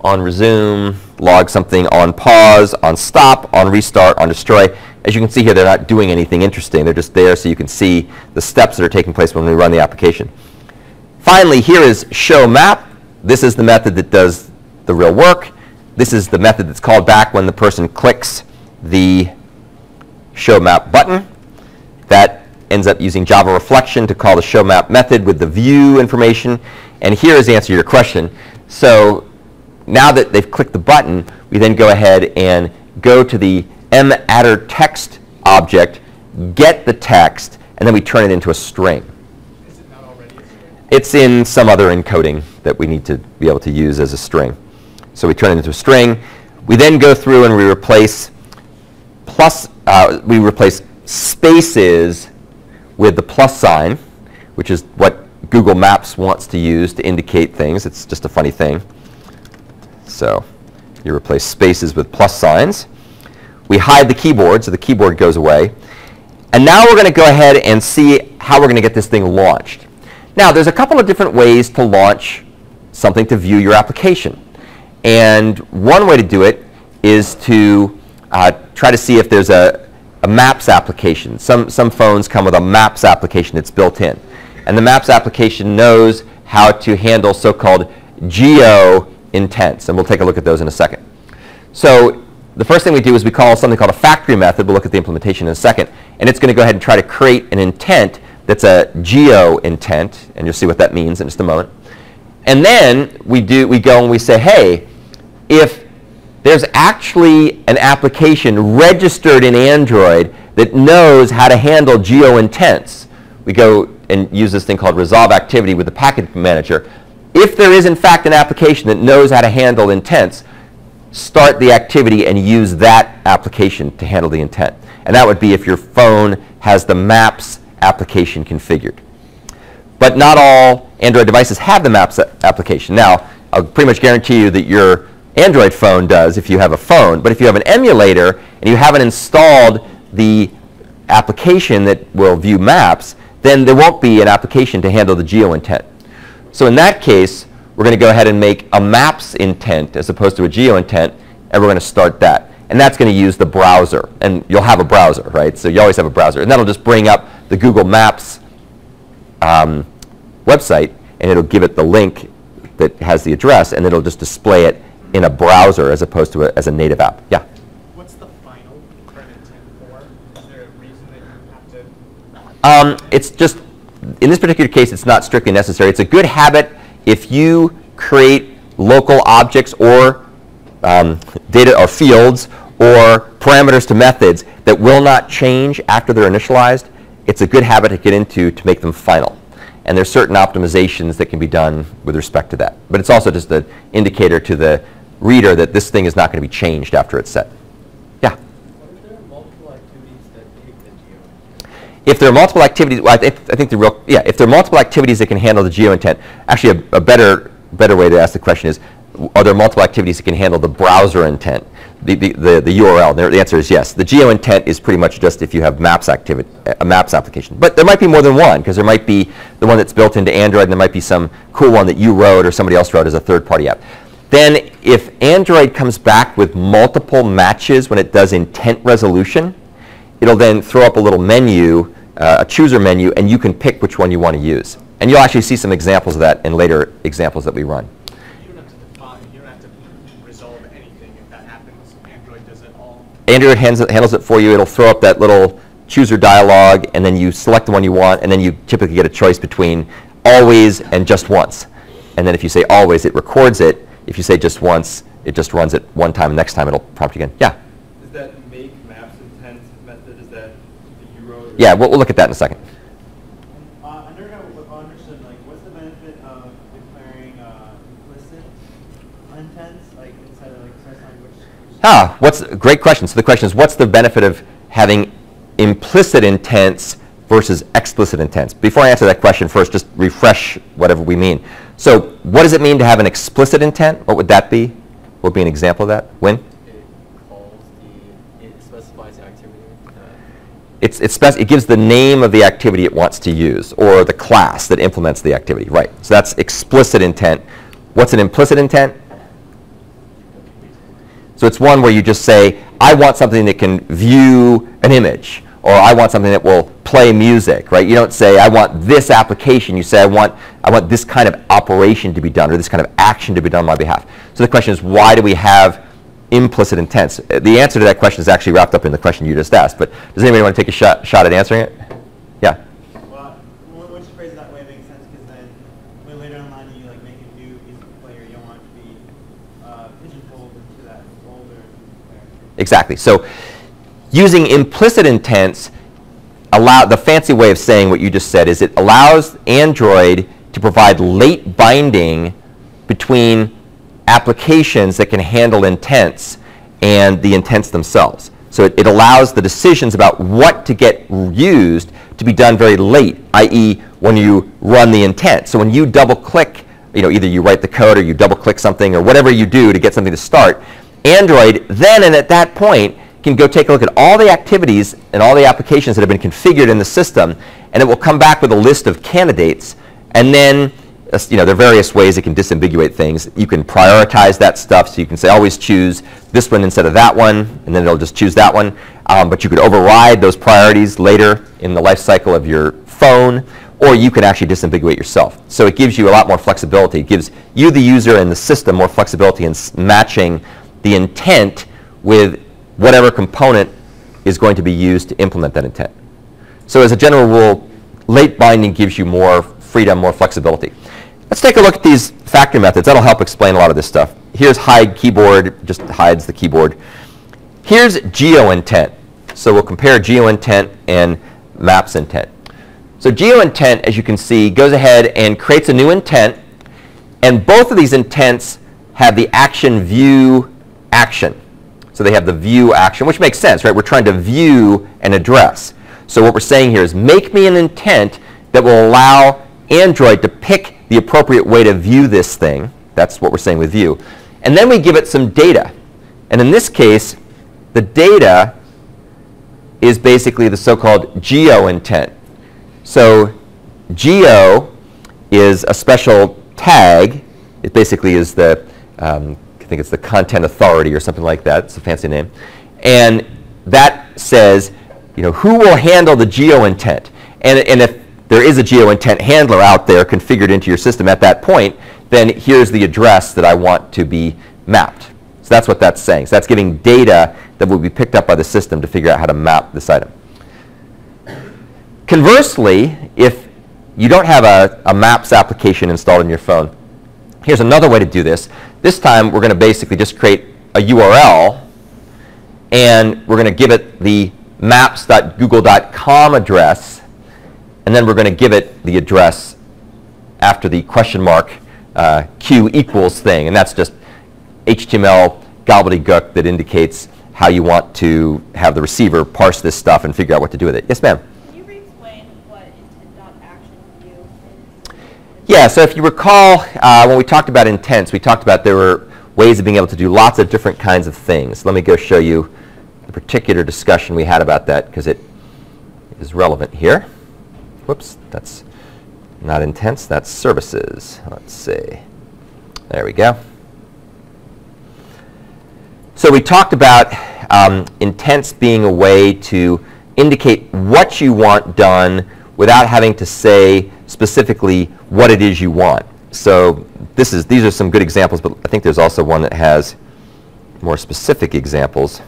[SPEAKER 1] On resume, log something on pause, on stop, on restart, on destroy. As you can see here, they're not doing anything interesting. They're just there so you can see the steps that are taking place when we run the application. Finally, here is show map. This is the method that does the real work. This is the method that's called back when the person clicks the show map button. That ends up using Java reflection to call the show map method with the view information. And here is the answer to your question. So now that they've clicked the button, we then go ahead and go to the matter text object, get the text, and then we turn it into a string.
[SPEAKER 4] Is it not already a string?
[SPEAKER 1] It's in some other encoding that we need to be able to use as a string. So we turn it into a string. We then go through and we replace plus, uh, we replace spaces with the plus sign, which is what Google Maps wants to use to indicate things. It's just a funny thing. So you replace spaces with plus signs. We hide the keyboard, so the keyboard goes away. And now we're going to go ahead and see how we're going to get this thing launched. Now, there's a couple of different ways to launch something to view your application. And one way to do it is to uh, try to see if there's a, a Maps application. Some, some phones come with a Maps application that's built in. And the Maps application knows how to handle so-called geo intents. And we'll take a look at those in a second. So the first thing we do is we call something called a factory method. We'll look at the implementation in a second. And it's going to go ahead and try to create an intent that's a geo intent. And you'll see what that means in just a moment. And then we, do, we go and we say, hey, if there's actually an application registered in Android that knows how to handle geo intents, we go and use this thing called resolve activity with the package manager. If there is in fact an application that knows how to handle intents, start the activity and use that application to handle the intent. And that would be if your phone has the Maps application configured. But not all Android devices have the Maps application. Now, I'll pretty much guarantee you that your Android phone does if you have a phone. But if you have an emulator and you haven't installed the application that will view maps, then there won't be an application to handle the geo intent. So in that case, we're going to go ahead and make a maps intent as opposed to a geo intent, and we're going to start that. And that's going to use the browser. And you'll have a browser, right? So you always have a browser. And that'll just bring up the Google Maps um, website, and it'll give it the link that has the address, and it'll just display it in a browser as opposed to a, as a native app. Yeah?
[SPEAKER 4] What's the final for? Is there a reason that you have to?
[SPEAKER 1] Um, it's just, in this particular case, it's not strictly necessary. It's a good habit if you create local objects or um, data or fields or parameters to methods that will not change after they're initialized. It's a good habit to get into to make them final. And there's certain optimizations that can be done with respect to that. But it's also just an indicator to the reader that this thing is not going to be changed after it's set. Yeah?
[SPEAKER 2] If there are multiple activities that take the geo?
[SPEAKER 1] If there are multiple activities, well, I, th- I think the real, yeah, if there are multiple activities that can handle the geo intent, actually a, a better, better way to ask the question is, are there multiple activities that can handle the browser intent, the, the, the, the URL? The, the answer is yes. The geo intent is pretty much just if you have maps activity, a maps application. But there might be more than one, because there might be the one that's built into Android, and there might be some cool one that you wrote or somebody else wrote as a third-party app. Then if Android comes back with multiple matches when it does intent resolution, it'll then throw up a little menu, uh, a chooser menu, and you can pick which one you want to use. And you'll actually see some examples of that in later examples that we run.
[SPEAKER 4] You don't have to define, you don't have to resolve anything if that happens. Android does it all.
[SPEAKER 1] Android hands handles it for you. It'll throw up that little chooser dialog, and then you select the one you want, and then you typically get a choice between always and just once. And then if you say always, it records it. If you say just once, it just runs it one time, and next time it'll prompt you again. Yeah?
[SPEAKER 9] Is that make maps intent method, is that the you wrote?
[SPEAKER 1] Yeah, we'll, we'll look at that in a second.
[SPEAKER 10] Uh, under, understood, like, what's the benefit of declaring, uh, implicit intents, like, instead of, like, specifying which? which-
[SPEAKER 1] Ah, what's great question. So the question is, what's the benefit of having implicit intents versus explicit intents? Before I answer that question, first, just refresh whatever we mean. So, what does it mean to have an explicit intent? What would that be? What would be an example of that? When?
[SPEAKER 2] It calls the, it specifies the activity
[SPEAKER 1] It's, it's spec- it gives the name of the activity it wants to use, or the class that implements the activity. Right. So that's explicit intent. What's an implicit intent? So it's one where you just say, I want something that can view an image, or I want something that will play music, right? You don't say, I want this application. You say, I want, I want this kind of operation to be done, or this kind of action to be done on my behalf. So the question is, why do we have implicit intents? The answer to that question is actually wrapped up in the question you just asked, but does anybody want to take a shot, shot at answering it? Yeah.
[SPEAKER 10] Well, once you phrase it that way, it makes sense, because then, later line, you, like, make a new of player, you don't want to be, uh, pigeonholed into that older player.
[SPEAKER 1] Exactly. So using implicit intents, allow the fancy way of saying what you just said is it allows Android to provide late binding between applications that can handle intents and the intents themselves. So it, it allows the decisions about what to get used to be done very late, i.e. when you run the intent. So when you double click, you know, either you write the code or you double click something or whatever you do to get something to start, Android then and at that point can go take a look at all the activities and all the applications that have been configured in the system, and it will come back with a list of candidates. And then, uh, you know, there are various ways it can disambiguate things. You can prioritize that stuff, so you can say always choose this one instead of that one, and then it'll just choose that one. Um, but you could override those priorities later in the life cycle of your phone, or you can actually disambiguate yourself. So it gives you a lot more flexibility. It gives you, the user, and the system more flexibility in matching the intent with whatever component is going to be used to implement that intent. So as a general rule, late binding gives you more freedom, more flexibility. Let's take a look at these factory methods. That'll help explain a lot of this stuff. Here's hide keyboard, just hides the keyboard. Here's geo intent. So we'll compare geo intent and maps intent. So geo intent, as you can see, goes ahead and creates a new intent, and both of these intents have the action view action. So they have the view action, which makes sense, right? We're trying to view an address. So what we're saying here is make me an intent that will allow Android to pick the appropriate way to view this thing. That's what we're saying with view. And then we give it some data. And in this case, the data is basically the so-called geo intent. So geo is a special tag. It basically is the, um, I think it's the content authority or something like that. It's a fancy name. And that says, you know, who will handle the geo intent? And, and if there is a geo intent handler out there configured into your system at that point, then here's the address that I want to be mapped. So that's what that's saying. So that's giving data that will be picked up by the system to figure out how to map this item. Conversely, if you don't have a, a Maps application installed in your phone, here's another way to do this. This time, we're going to basically just create a URL, and we're going to give it the maps.google.com address, and then we're going to give it the address after the question mark uh, q equals thing, and that's just HTML gobbledygook that indicates how you want to have the receiver parse this stuff and figure out what to do with it. Yes, ma'am?
[SPEAKER 6] Can you re-explain what intent.action view is?
[SPEAKER 1] Yeah, so if you recall, uh, when we talked about intents, we talked about there were ways of being able to do lots of different kinds of things. Let me go show you the particular discussion we had about that because it is relevant here. Whoops, that's not intents, that's services. Let's see. There we go. So we talked about um, intents being a way to indicate what you want done without having to say specifically what it is you want. So this is, these are some good examples, but I think there's also one that has more specific examples.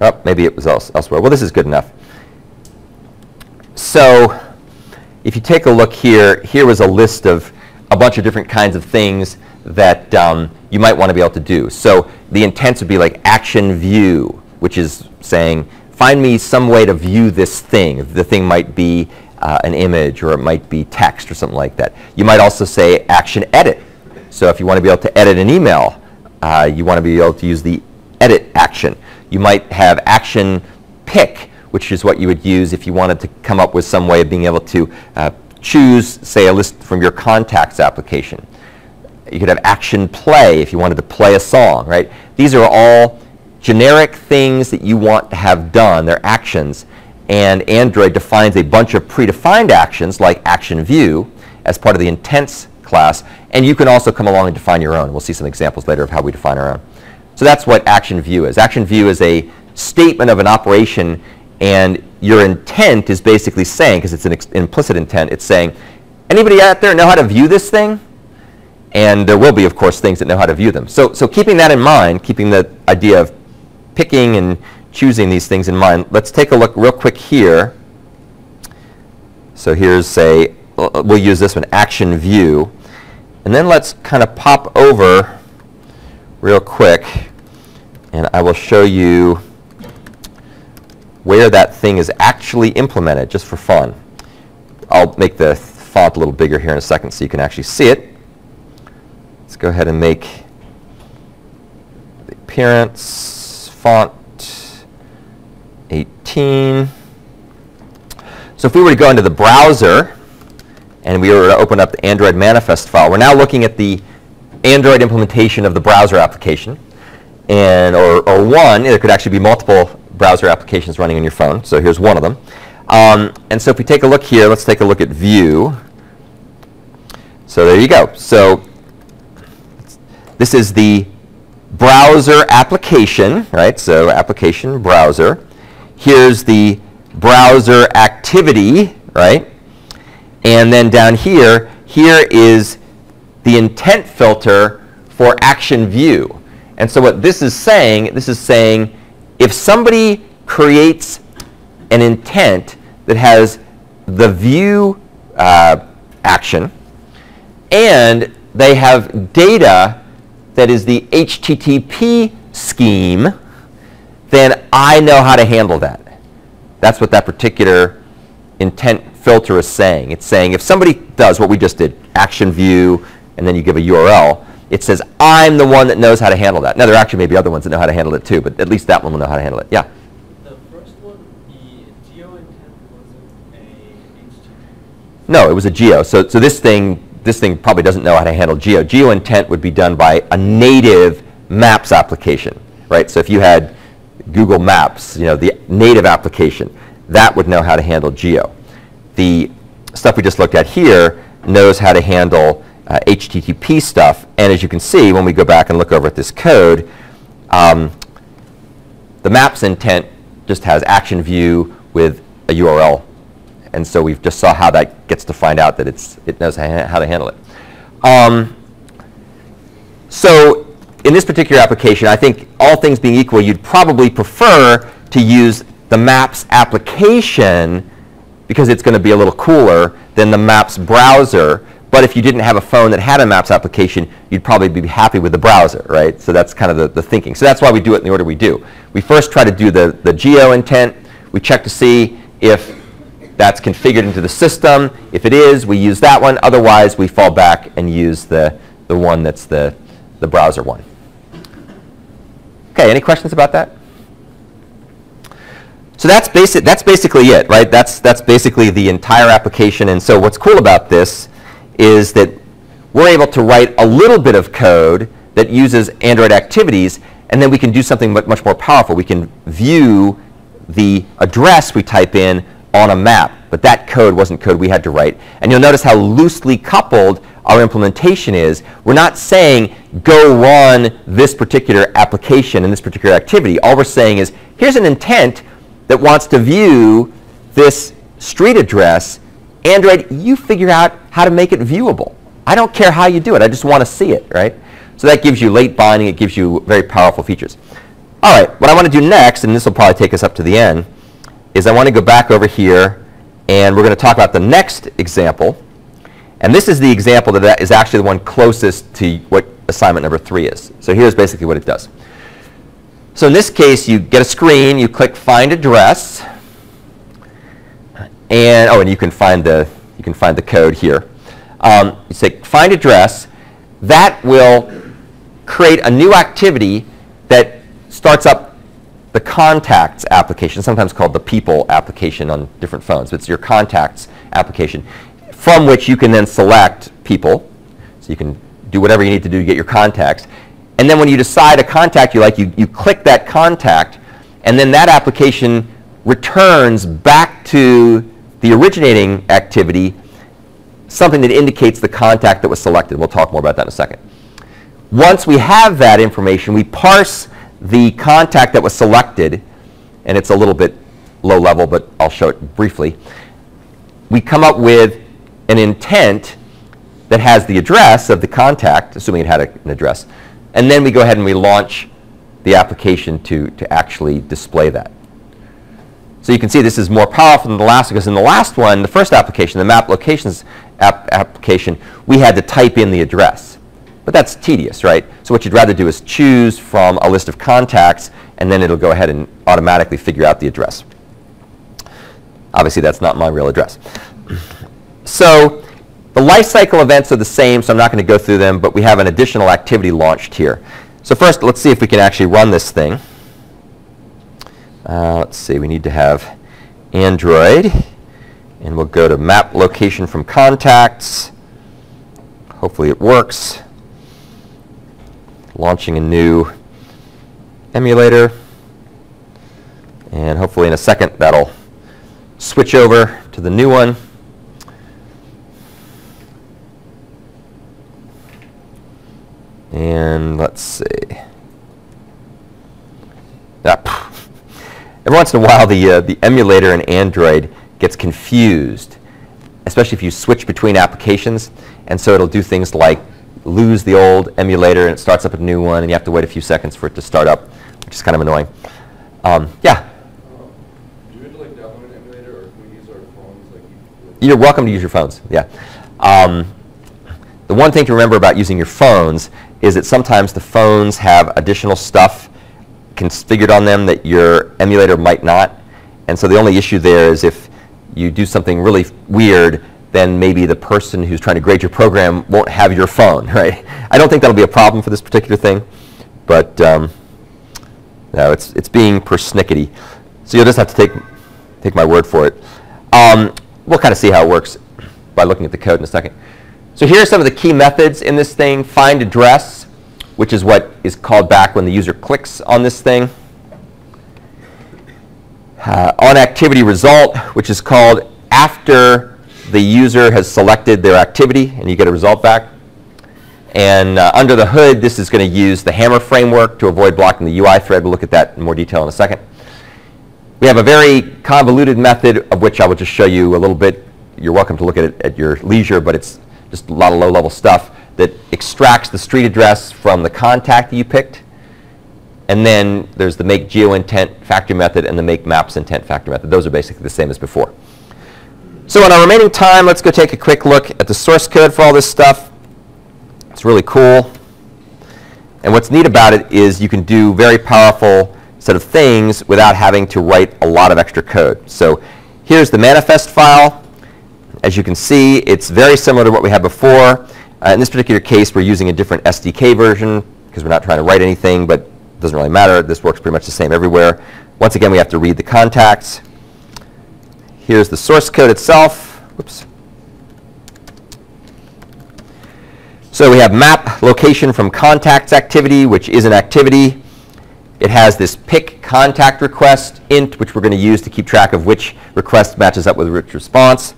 [SPEAKER 1] Oh, maybe it was else, elsewhere. Well, this is good enough. So if you take a look here, here was a list of a bunch of different kinds of things that um, you might want to be able to do. So the intents would be like action view, which is saying, find me some way to view this thing. The thing might be uh, an image or it might be text or something like that. You might also say action edit. So if you want to be able to edit an email, uh, you want to be able to use the edit action. You might have action pick, which is what you would use if you wanted to come up with some way of being able to uh, choose, say, a list from your contacts application. You could have action play if you wanted to play a song, right? These are all generic things that you want to have done. They're actions. And Android defines a bunch of predefined actions like action view as part of the intents class. And you can also come along and define your own. We'll see some examples later of how we define our own. So that's what action view is. Action view is a statement of an operation and your intent is basically saying, because it's an implicit intent, it's saying, anybody out there know how to view this thing? And there will be, of course, things that know how to view them. So, so keeping that in mind, keeping the idea of picking and choosing these things in mind, let's take a look real quick here. So here's, say, uh, we'll use this one, action view. And then let's kind of pop over real quick, and I will show you where that thing is actually implemented, just for fun. I'll make the font a little bigger here in a second so you can actually see it. Let's go ahead and make the appearance font 18. So if we were to go into the browser and we were to open up the Android manifest file, we're now looking at the Android implementation of the browser application. And, or, or one, there could actually be multiple browser applications running on your phone. So here's one of them. Um, and so if we take a look here, let's take a look at view. So there you go. So this is the browser application, right? So application browser. Here's the browser activity, right? And then down here, here is the intent filter for action view. And so what this is saying, this is saying if somebody creates an intent that has the view uh, action and they have data that is the HTTP scheme, then I know how to handle that. That's what that particular intent filter is saying. It's saying if somebody does what we just did, action view, and then you give a URL, it says, I'm the one that knows how to handle that. Now, there actually may be other ones that know how to handle it too, but at least that one will know how to handle it. Yeah?
[SPEAKER 2] The first one, the geo intent wasn't a HTTP.
[SPEAKER 1] No, it was a geo. So, so this thing, this thing probably doesn't know how to handle geo. Geo intent would be done by a native Maps application, right? So if you had Google Maps, you know, the native application, that would know how to handle geo. The stuff we just looked at here knows how to handle uh, HTTP stuff. And as you can see, when we go back and look over at this code, um, the Maps intent just has action view with a URL. And so we've just saw how that gets to find out that it's, it knows how, how to handle it. Um, so in this particular application, I think all things being equal, you'd probably prefer to use the Maps application because it's going to be a little cooler than the Maps browser. But if you didn't have a phone that had a Maps application, you'd probably be happy with the browser, right? So that's kind of the, the thinking. So that's why we do it in the order we do. We first try to do the, the geo intent. We check to see if that's configured into the system. If it is, we use that one. Otherwise, we fall back and use the, the one that's the, the browser one. Okay, any questions about that? So that's, basic, that's basically it, right? That's, that's basically the entire application. And so what's cool about this is that we're able to write a little bit of code that uses Android activities, and then we can do something much more powerful. We can view the address we type in on a map, but that code wasn't code we had to write. And you'll notice how loosely coupled our implementation is. We're not saying go run this particular application and this particular activity. All we're saying is here's an intent that wants to view this street address. Android, you figure out how to make it viewable. I don't care how you do it. I just want to see it, right? So that gives you late binding. It gives you very powerful features. All right, what I want to do next, and this will probably take us up to the end, is I want to go back over here, and we're going to talk about the next example. And this is the example that is actually the one closest to what assignment number three is. So here's basically what it does. So in this case, you get a screen, you click Find Address, and oh, and you can find the you can find the code here. Um, you say Find Address. That will create a new activity that starts up the Contacts application, sometimes called the People application on different phones. It's your Contacts application, from which you can then select People. So you can do whatever you need to do to get your contacts. And then when you decide a contact you like, you, you click that contact, and then that application returns back to the originating activity something that indicates the contact that was selected. We'll talk more about that in a second. Once we have that information, we parse the contact that was selected, and it's a little bit low level, but I'll show it briefly. We come up with an intent that has the address of the contact, assuming it had a, an address, and then we go ahead and we launch the application to, to actually display that. So you can see this is more powerful than the last because in the last one, the first application, the map locations app application, we had to type in the address. But that's tedious, right? So what you'd rather do is choose from a list of contacts, and then it'll go ahead and automatically figure out the address. Obviously, that's not my real address. So the lifecycle events are the same, so I'm not going to go through them, but we have an additional activity launched here. So first, let's see if we can actually run this thing. Uh, let's see, we need to have Android, and we'll go to map location from contacts. Hopefully it works. Launching a new emulator. And hopefully in a second that'll switch over to the new one. And let's see. Ah, every once in a while, the, uh, the emulator in Android gets confused, especially if you switch between applications. And so it'll do things like lose the old emulator and it starts up a new one, and you have to wait a few seconds for it to start up, which is kind of annoying. Um, yeah?
[SPEAKER 9] Do you have to like download an emulator, or can we use our phones? Like,
[SPEAKER 1] You're welcome to use your phones, yeah. Um, the one thing to remember about using your phones is that sometimes the phones have additional stuff configured on them that your emulator might not. And so the only issue there is if you do something really weird then maybe the person who's trying to grade your program won't have your phone, right? I don't think that'll be a problem for this particular thing, but um, no, it's, it's being persnickety. So you'll just have to take, take my word for it. Um, we'll kind of see how it works by looking at the code in a second. So here are some of the key methods in this thing. Find address, which is what is called back when the user clicks on this thing. Uh, on activity result, which is called after the user has selected their activity and you get a result back. And uh, under the hood, this is going to use the HaMeR framework to avoid blocking the UI thread. We'll look at that in more detail in a second. We have a very convoluted method of which I will just show you a little bit. You're welcome to look at it at your leisure, but it's just a lot of low-level stuff that extracts the street address from the contact that you picked. And then there's the make geo intent factor method and the make maps intent factor method. Those are basically the same as before. So in our remaining time, let's go take a quick look at the source code for all this stuff. It's really cool. And what's neat about it is you can do very powerful set of things without having to write a lot of extra code. So here's the manifest file. As you can see, it's very similar to what we had before. Uh, in this particular case, we're using a different SDK version because we're not trying to write anything, but it doesn't really matter. This works pretty much the same everywhere. Once again, we have to read the contacts. Here's the source code itself. Whoops. So we have map location from contacts activity, which is an activity. It has this pick contact request int, which we're going to use to keep track of which request matches up with which response.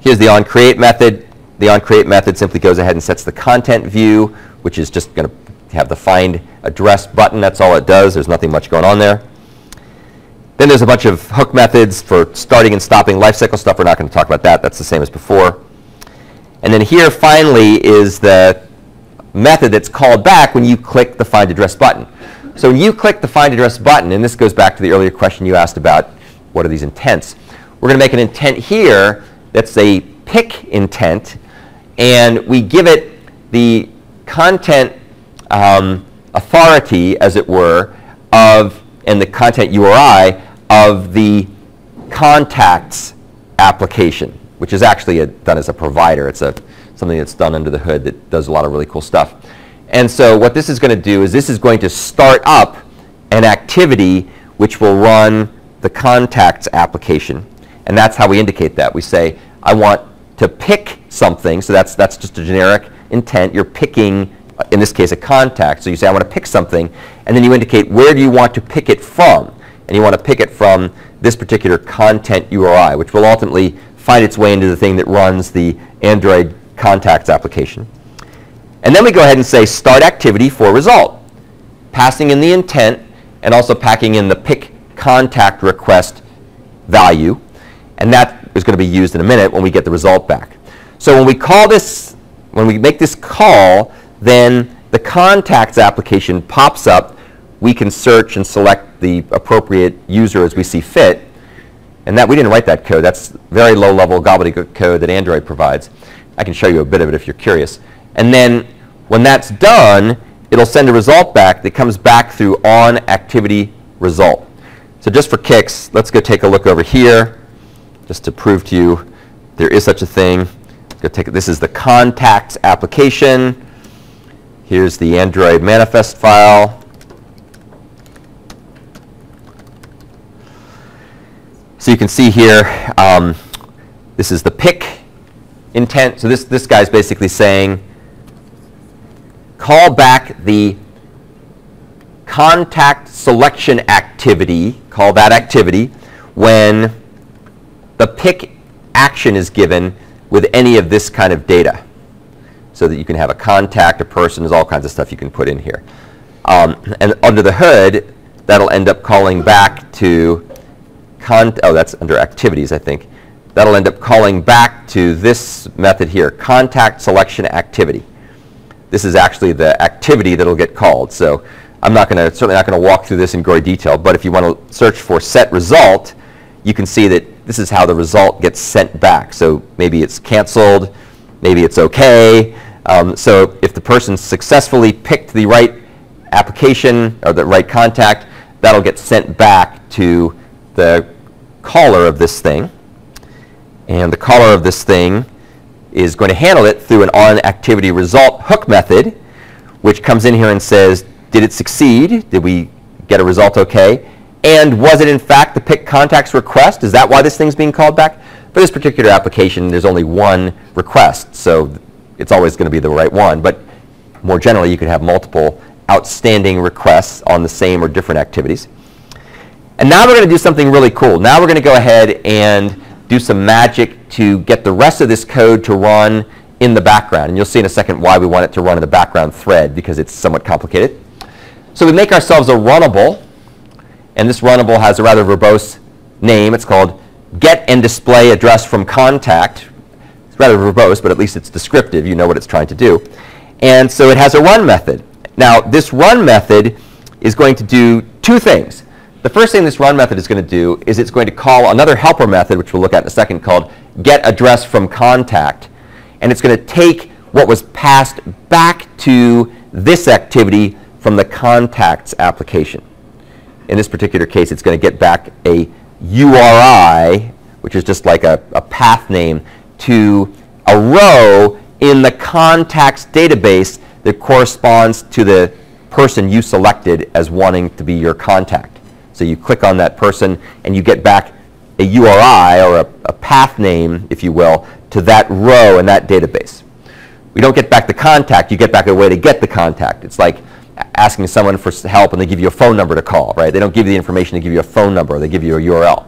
[SPEAKER 1] Here's the onCreate method. The onCreate method simply goes ahead and sets the content view, which is just going to have the find address button. That's all it does. There's nothing much going on there. Then there's a bunch of hook methods for starting and stopping lifecycle stuff. We're not going to talk about that. That's the same as before. And then here, finally, is the method that's called back when you click the find address button. So when you click the find address button, and this goes back to the earlier question you asked about what are these intents, we're going to make an intent here that's a pick intent, and we give it the content um, authority, as it were, of and the content URI of the contacts application, which is actually a, done as a provider. It's a, something that's done under the hood that does a lot of really cool stuff. And so what this is going to do is this is going to start up an activity which will run the contacts application. And that's how we indicate that. We say, I want to pick something. So that's, that's just a generic intent. You're picking, in this case, a contact. So you say, I want to pick something. And then you indicate where do you want to pick it from. And you want to pick it from this particular content URI, which will ultimately find its way into the thing that runs the Android contacts application. And then we go ahead and say start activity for result, passing in the intent and also packing in the pick contact request value. And that is going to be used in a minute when we get the result back. So when we call this, when we make this call, then the contacts application pops up. We can search and select the appropriate user as we see fit. And that we didn't write that code. That's very low-level gobbledygook code that Android provides. I can show you a bit of it if you're curious. And then when that's done, it'll send a result back that comes back through on activity result. So just for kicks, let's go take a look over here just to prove to you there is such a thing. Go take This is the contacts application. Here's the Android manifest file. So you can see here, um, this is the pick intent. So this, this guy's basically saying, call back the contact selection activity, call that activity, when the pick action is given with any of this kind of data. So that you can have a contact, a person, there's all kinds of stuff you can put in here. Um, and under the hood, that'll end up calling back to, oh, that's under activities, I think. That'll end up calling back to this method here, contact selection activity. This is actually the activity that'll get called. So I'm not going to, certainly not going to walk through this in gory detail, but if you want to search for set result, you can see that this is how the result gets sent back. So maybe it's canceled, maybe it's okay. Um, so if the person successfully picked the right application or the right contact, that'll get sent back to the caller of this thing. And the caller of this thing is going to handle it through an onActivity result hook method, which comes in here and says, did it succeed? Did we get a result OK? And was it in fact the pick contacts request? Is that why this thing's being called back? For this particular application, there's only one request, so it's always going to be the right one. But more generally, you could have multiple outstanding requests on the same or different activities. And now we're going to do something really cool. Now we're going to go ahead and do some magic to get the rest of this code to run in the background. And you'll see in a second why we want it to run in the background thread, because it's somewhat complicated. So we make ourselves a runnable. And this runnable has a rather verbose name. It's called get and display address from contact. It's rather verbose, but at least it's descriptive. You know what it's trying to do. And so it has a run method. Now, this run method is going to do two things. The first thing this run method is going to do is it's going to call another helper method, which we'll look at in a second, called get address from contact. And it's going to take what was passed back to this activity from the contacts application. In this particular case, it's going to get back a URI, which is just like a, a path name, to a row in the contacts database that corresponds to the person you selected as wanting to be your contact. So you click on that person and you get back a URI or a, a, path name, if you will, to that row in that database. We don't get back the contact, you get back a way to get the contact. It's like asking someone for help and they give you a phone number to call, right? They don't give you the information, they give you a phone number, they give you a URL.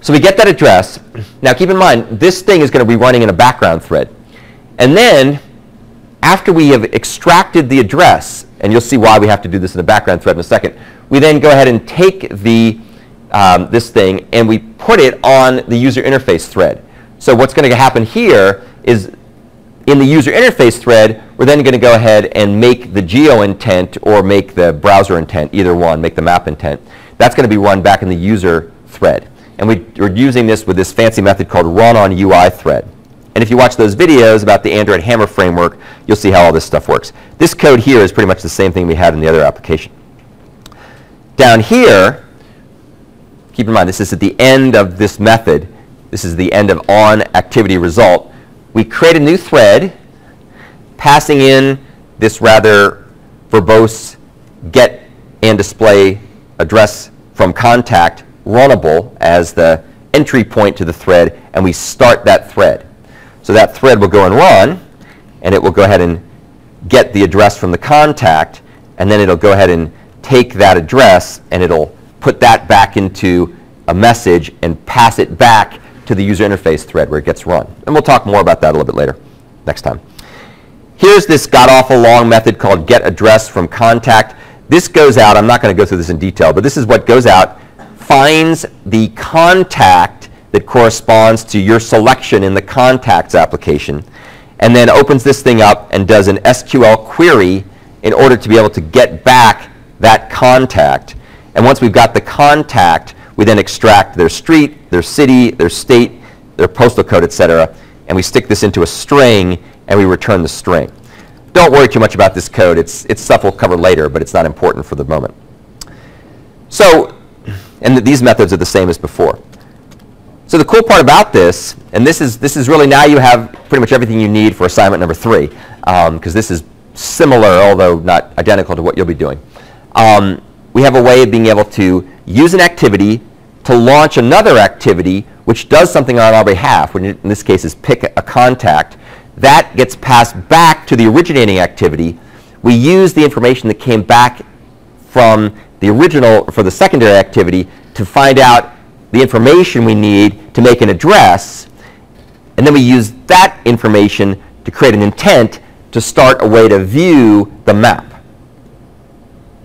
[SPEAKER 1] So we get that address. Now keep in mind, this thing is going to be running in a background thread. And then, after we have extracted the address, and you'll see why we have to do this in the background thread in a second, we then go ahead and take the, um, this thing and we put it on the user interface thread. So what's going to happen here is in the user interface thread, we're then going to go ahead and make the geo intent or make the browser intent, either one, make the map intent. That's going to be run back in the user thread. And we, are using this with this fancy method called run on UI thread. And if you watch those videos about the Android HaMeR framework, you'll see how all this stuff works. This code here is pretty much the same thing we had in the other application. Down here, keep in mind, this is at the end of this method. This is the end of on activity result. We create a new thread, passing in this rather verbose get and display address from contact runnable as the entry point to the thread, and we start that thread. So that thread will go and run, and it will go ahead and get the address from the contact, and then it'll go ahead and take that address, and it'll put that back into a message and pass it back to the user interface thread where it gets run. And we'll talk more about that a little bit later, next time. Here's this got awful long method called get address from contact. This goes out, I'm not going to go through this in detail, but this is what goes out, finds the contact that corresponds to your selection in the contacts application, and then opens this thing up and does an SQL query in order to be able to get back that contact. And once we've got the contact, we then extract their street, their city, their state, their postal code, etc. And we stick this into a string and we return the string. Don't worry too much about this code. It's, it's stuff we'll cover later, but it's not important for the moment. So, and th these methods are the same as before. So the cool part about this, and this is, this is really now you have pretty much everything you need for assignment number three, because um, this is similar, although not identical to what you'll be doing. Um, we have a way of being able to use an activity to launch another activity which does something on our behalf, which in this case is pick a contact. That gets passed back to the originating activity. We use the information that came back from the original, for the secondary activity, to find out the information we need to make an address, and then we use that information to create an intent to start a way to view the map.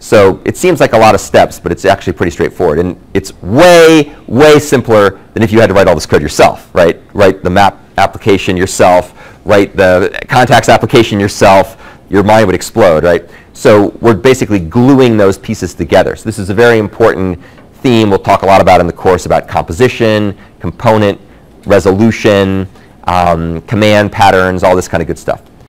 [SPEAKER 1] So it seems like a lot of steps, but it's actually pretty straightforward. And it's way, way simpler than if you had to write all this code yourself, right? Write the map application yourself, write the contacts application yourself, your mind would explode, right? So we're basically gluing those pieces together. So this is a very important theme we'll talk a lot about in the course about composition, component, resolution, um, command patterns, all this kind of good stuff.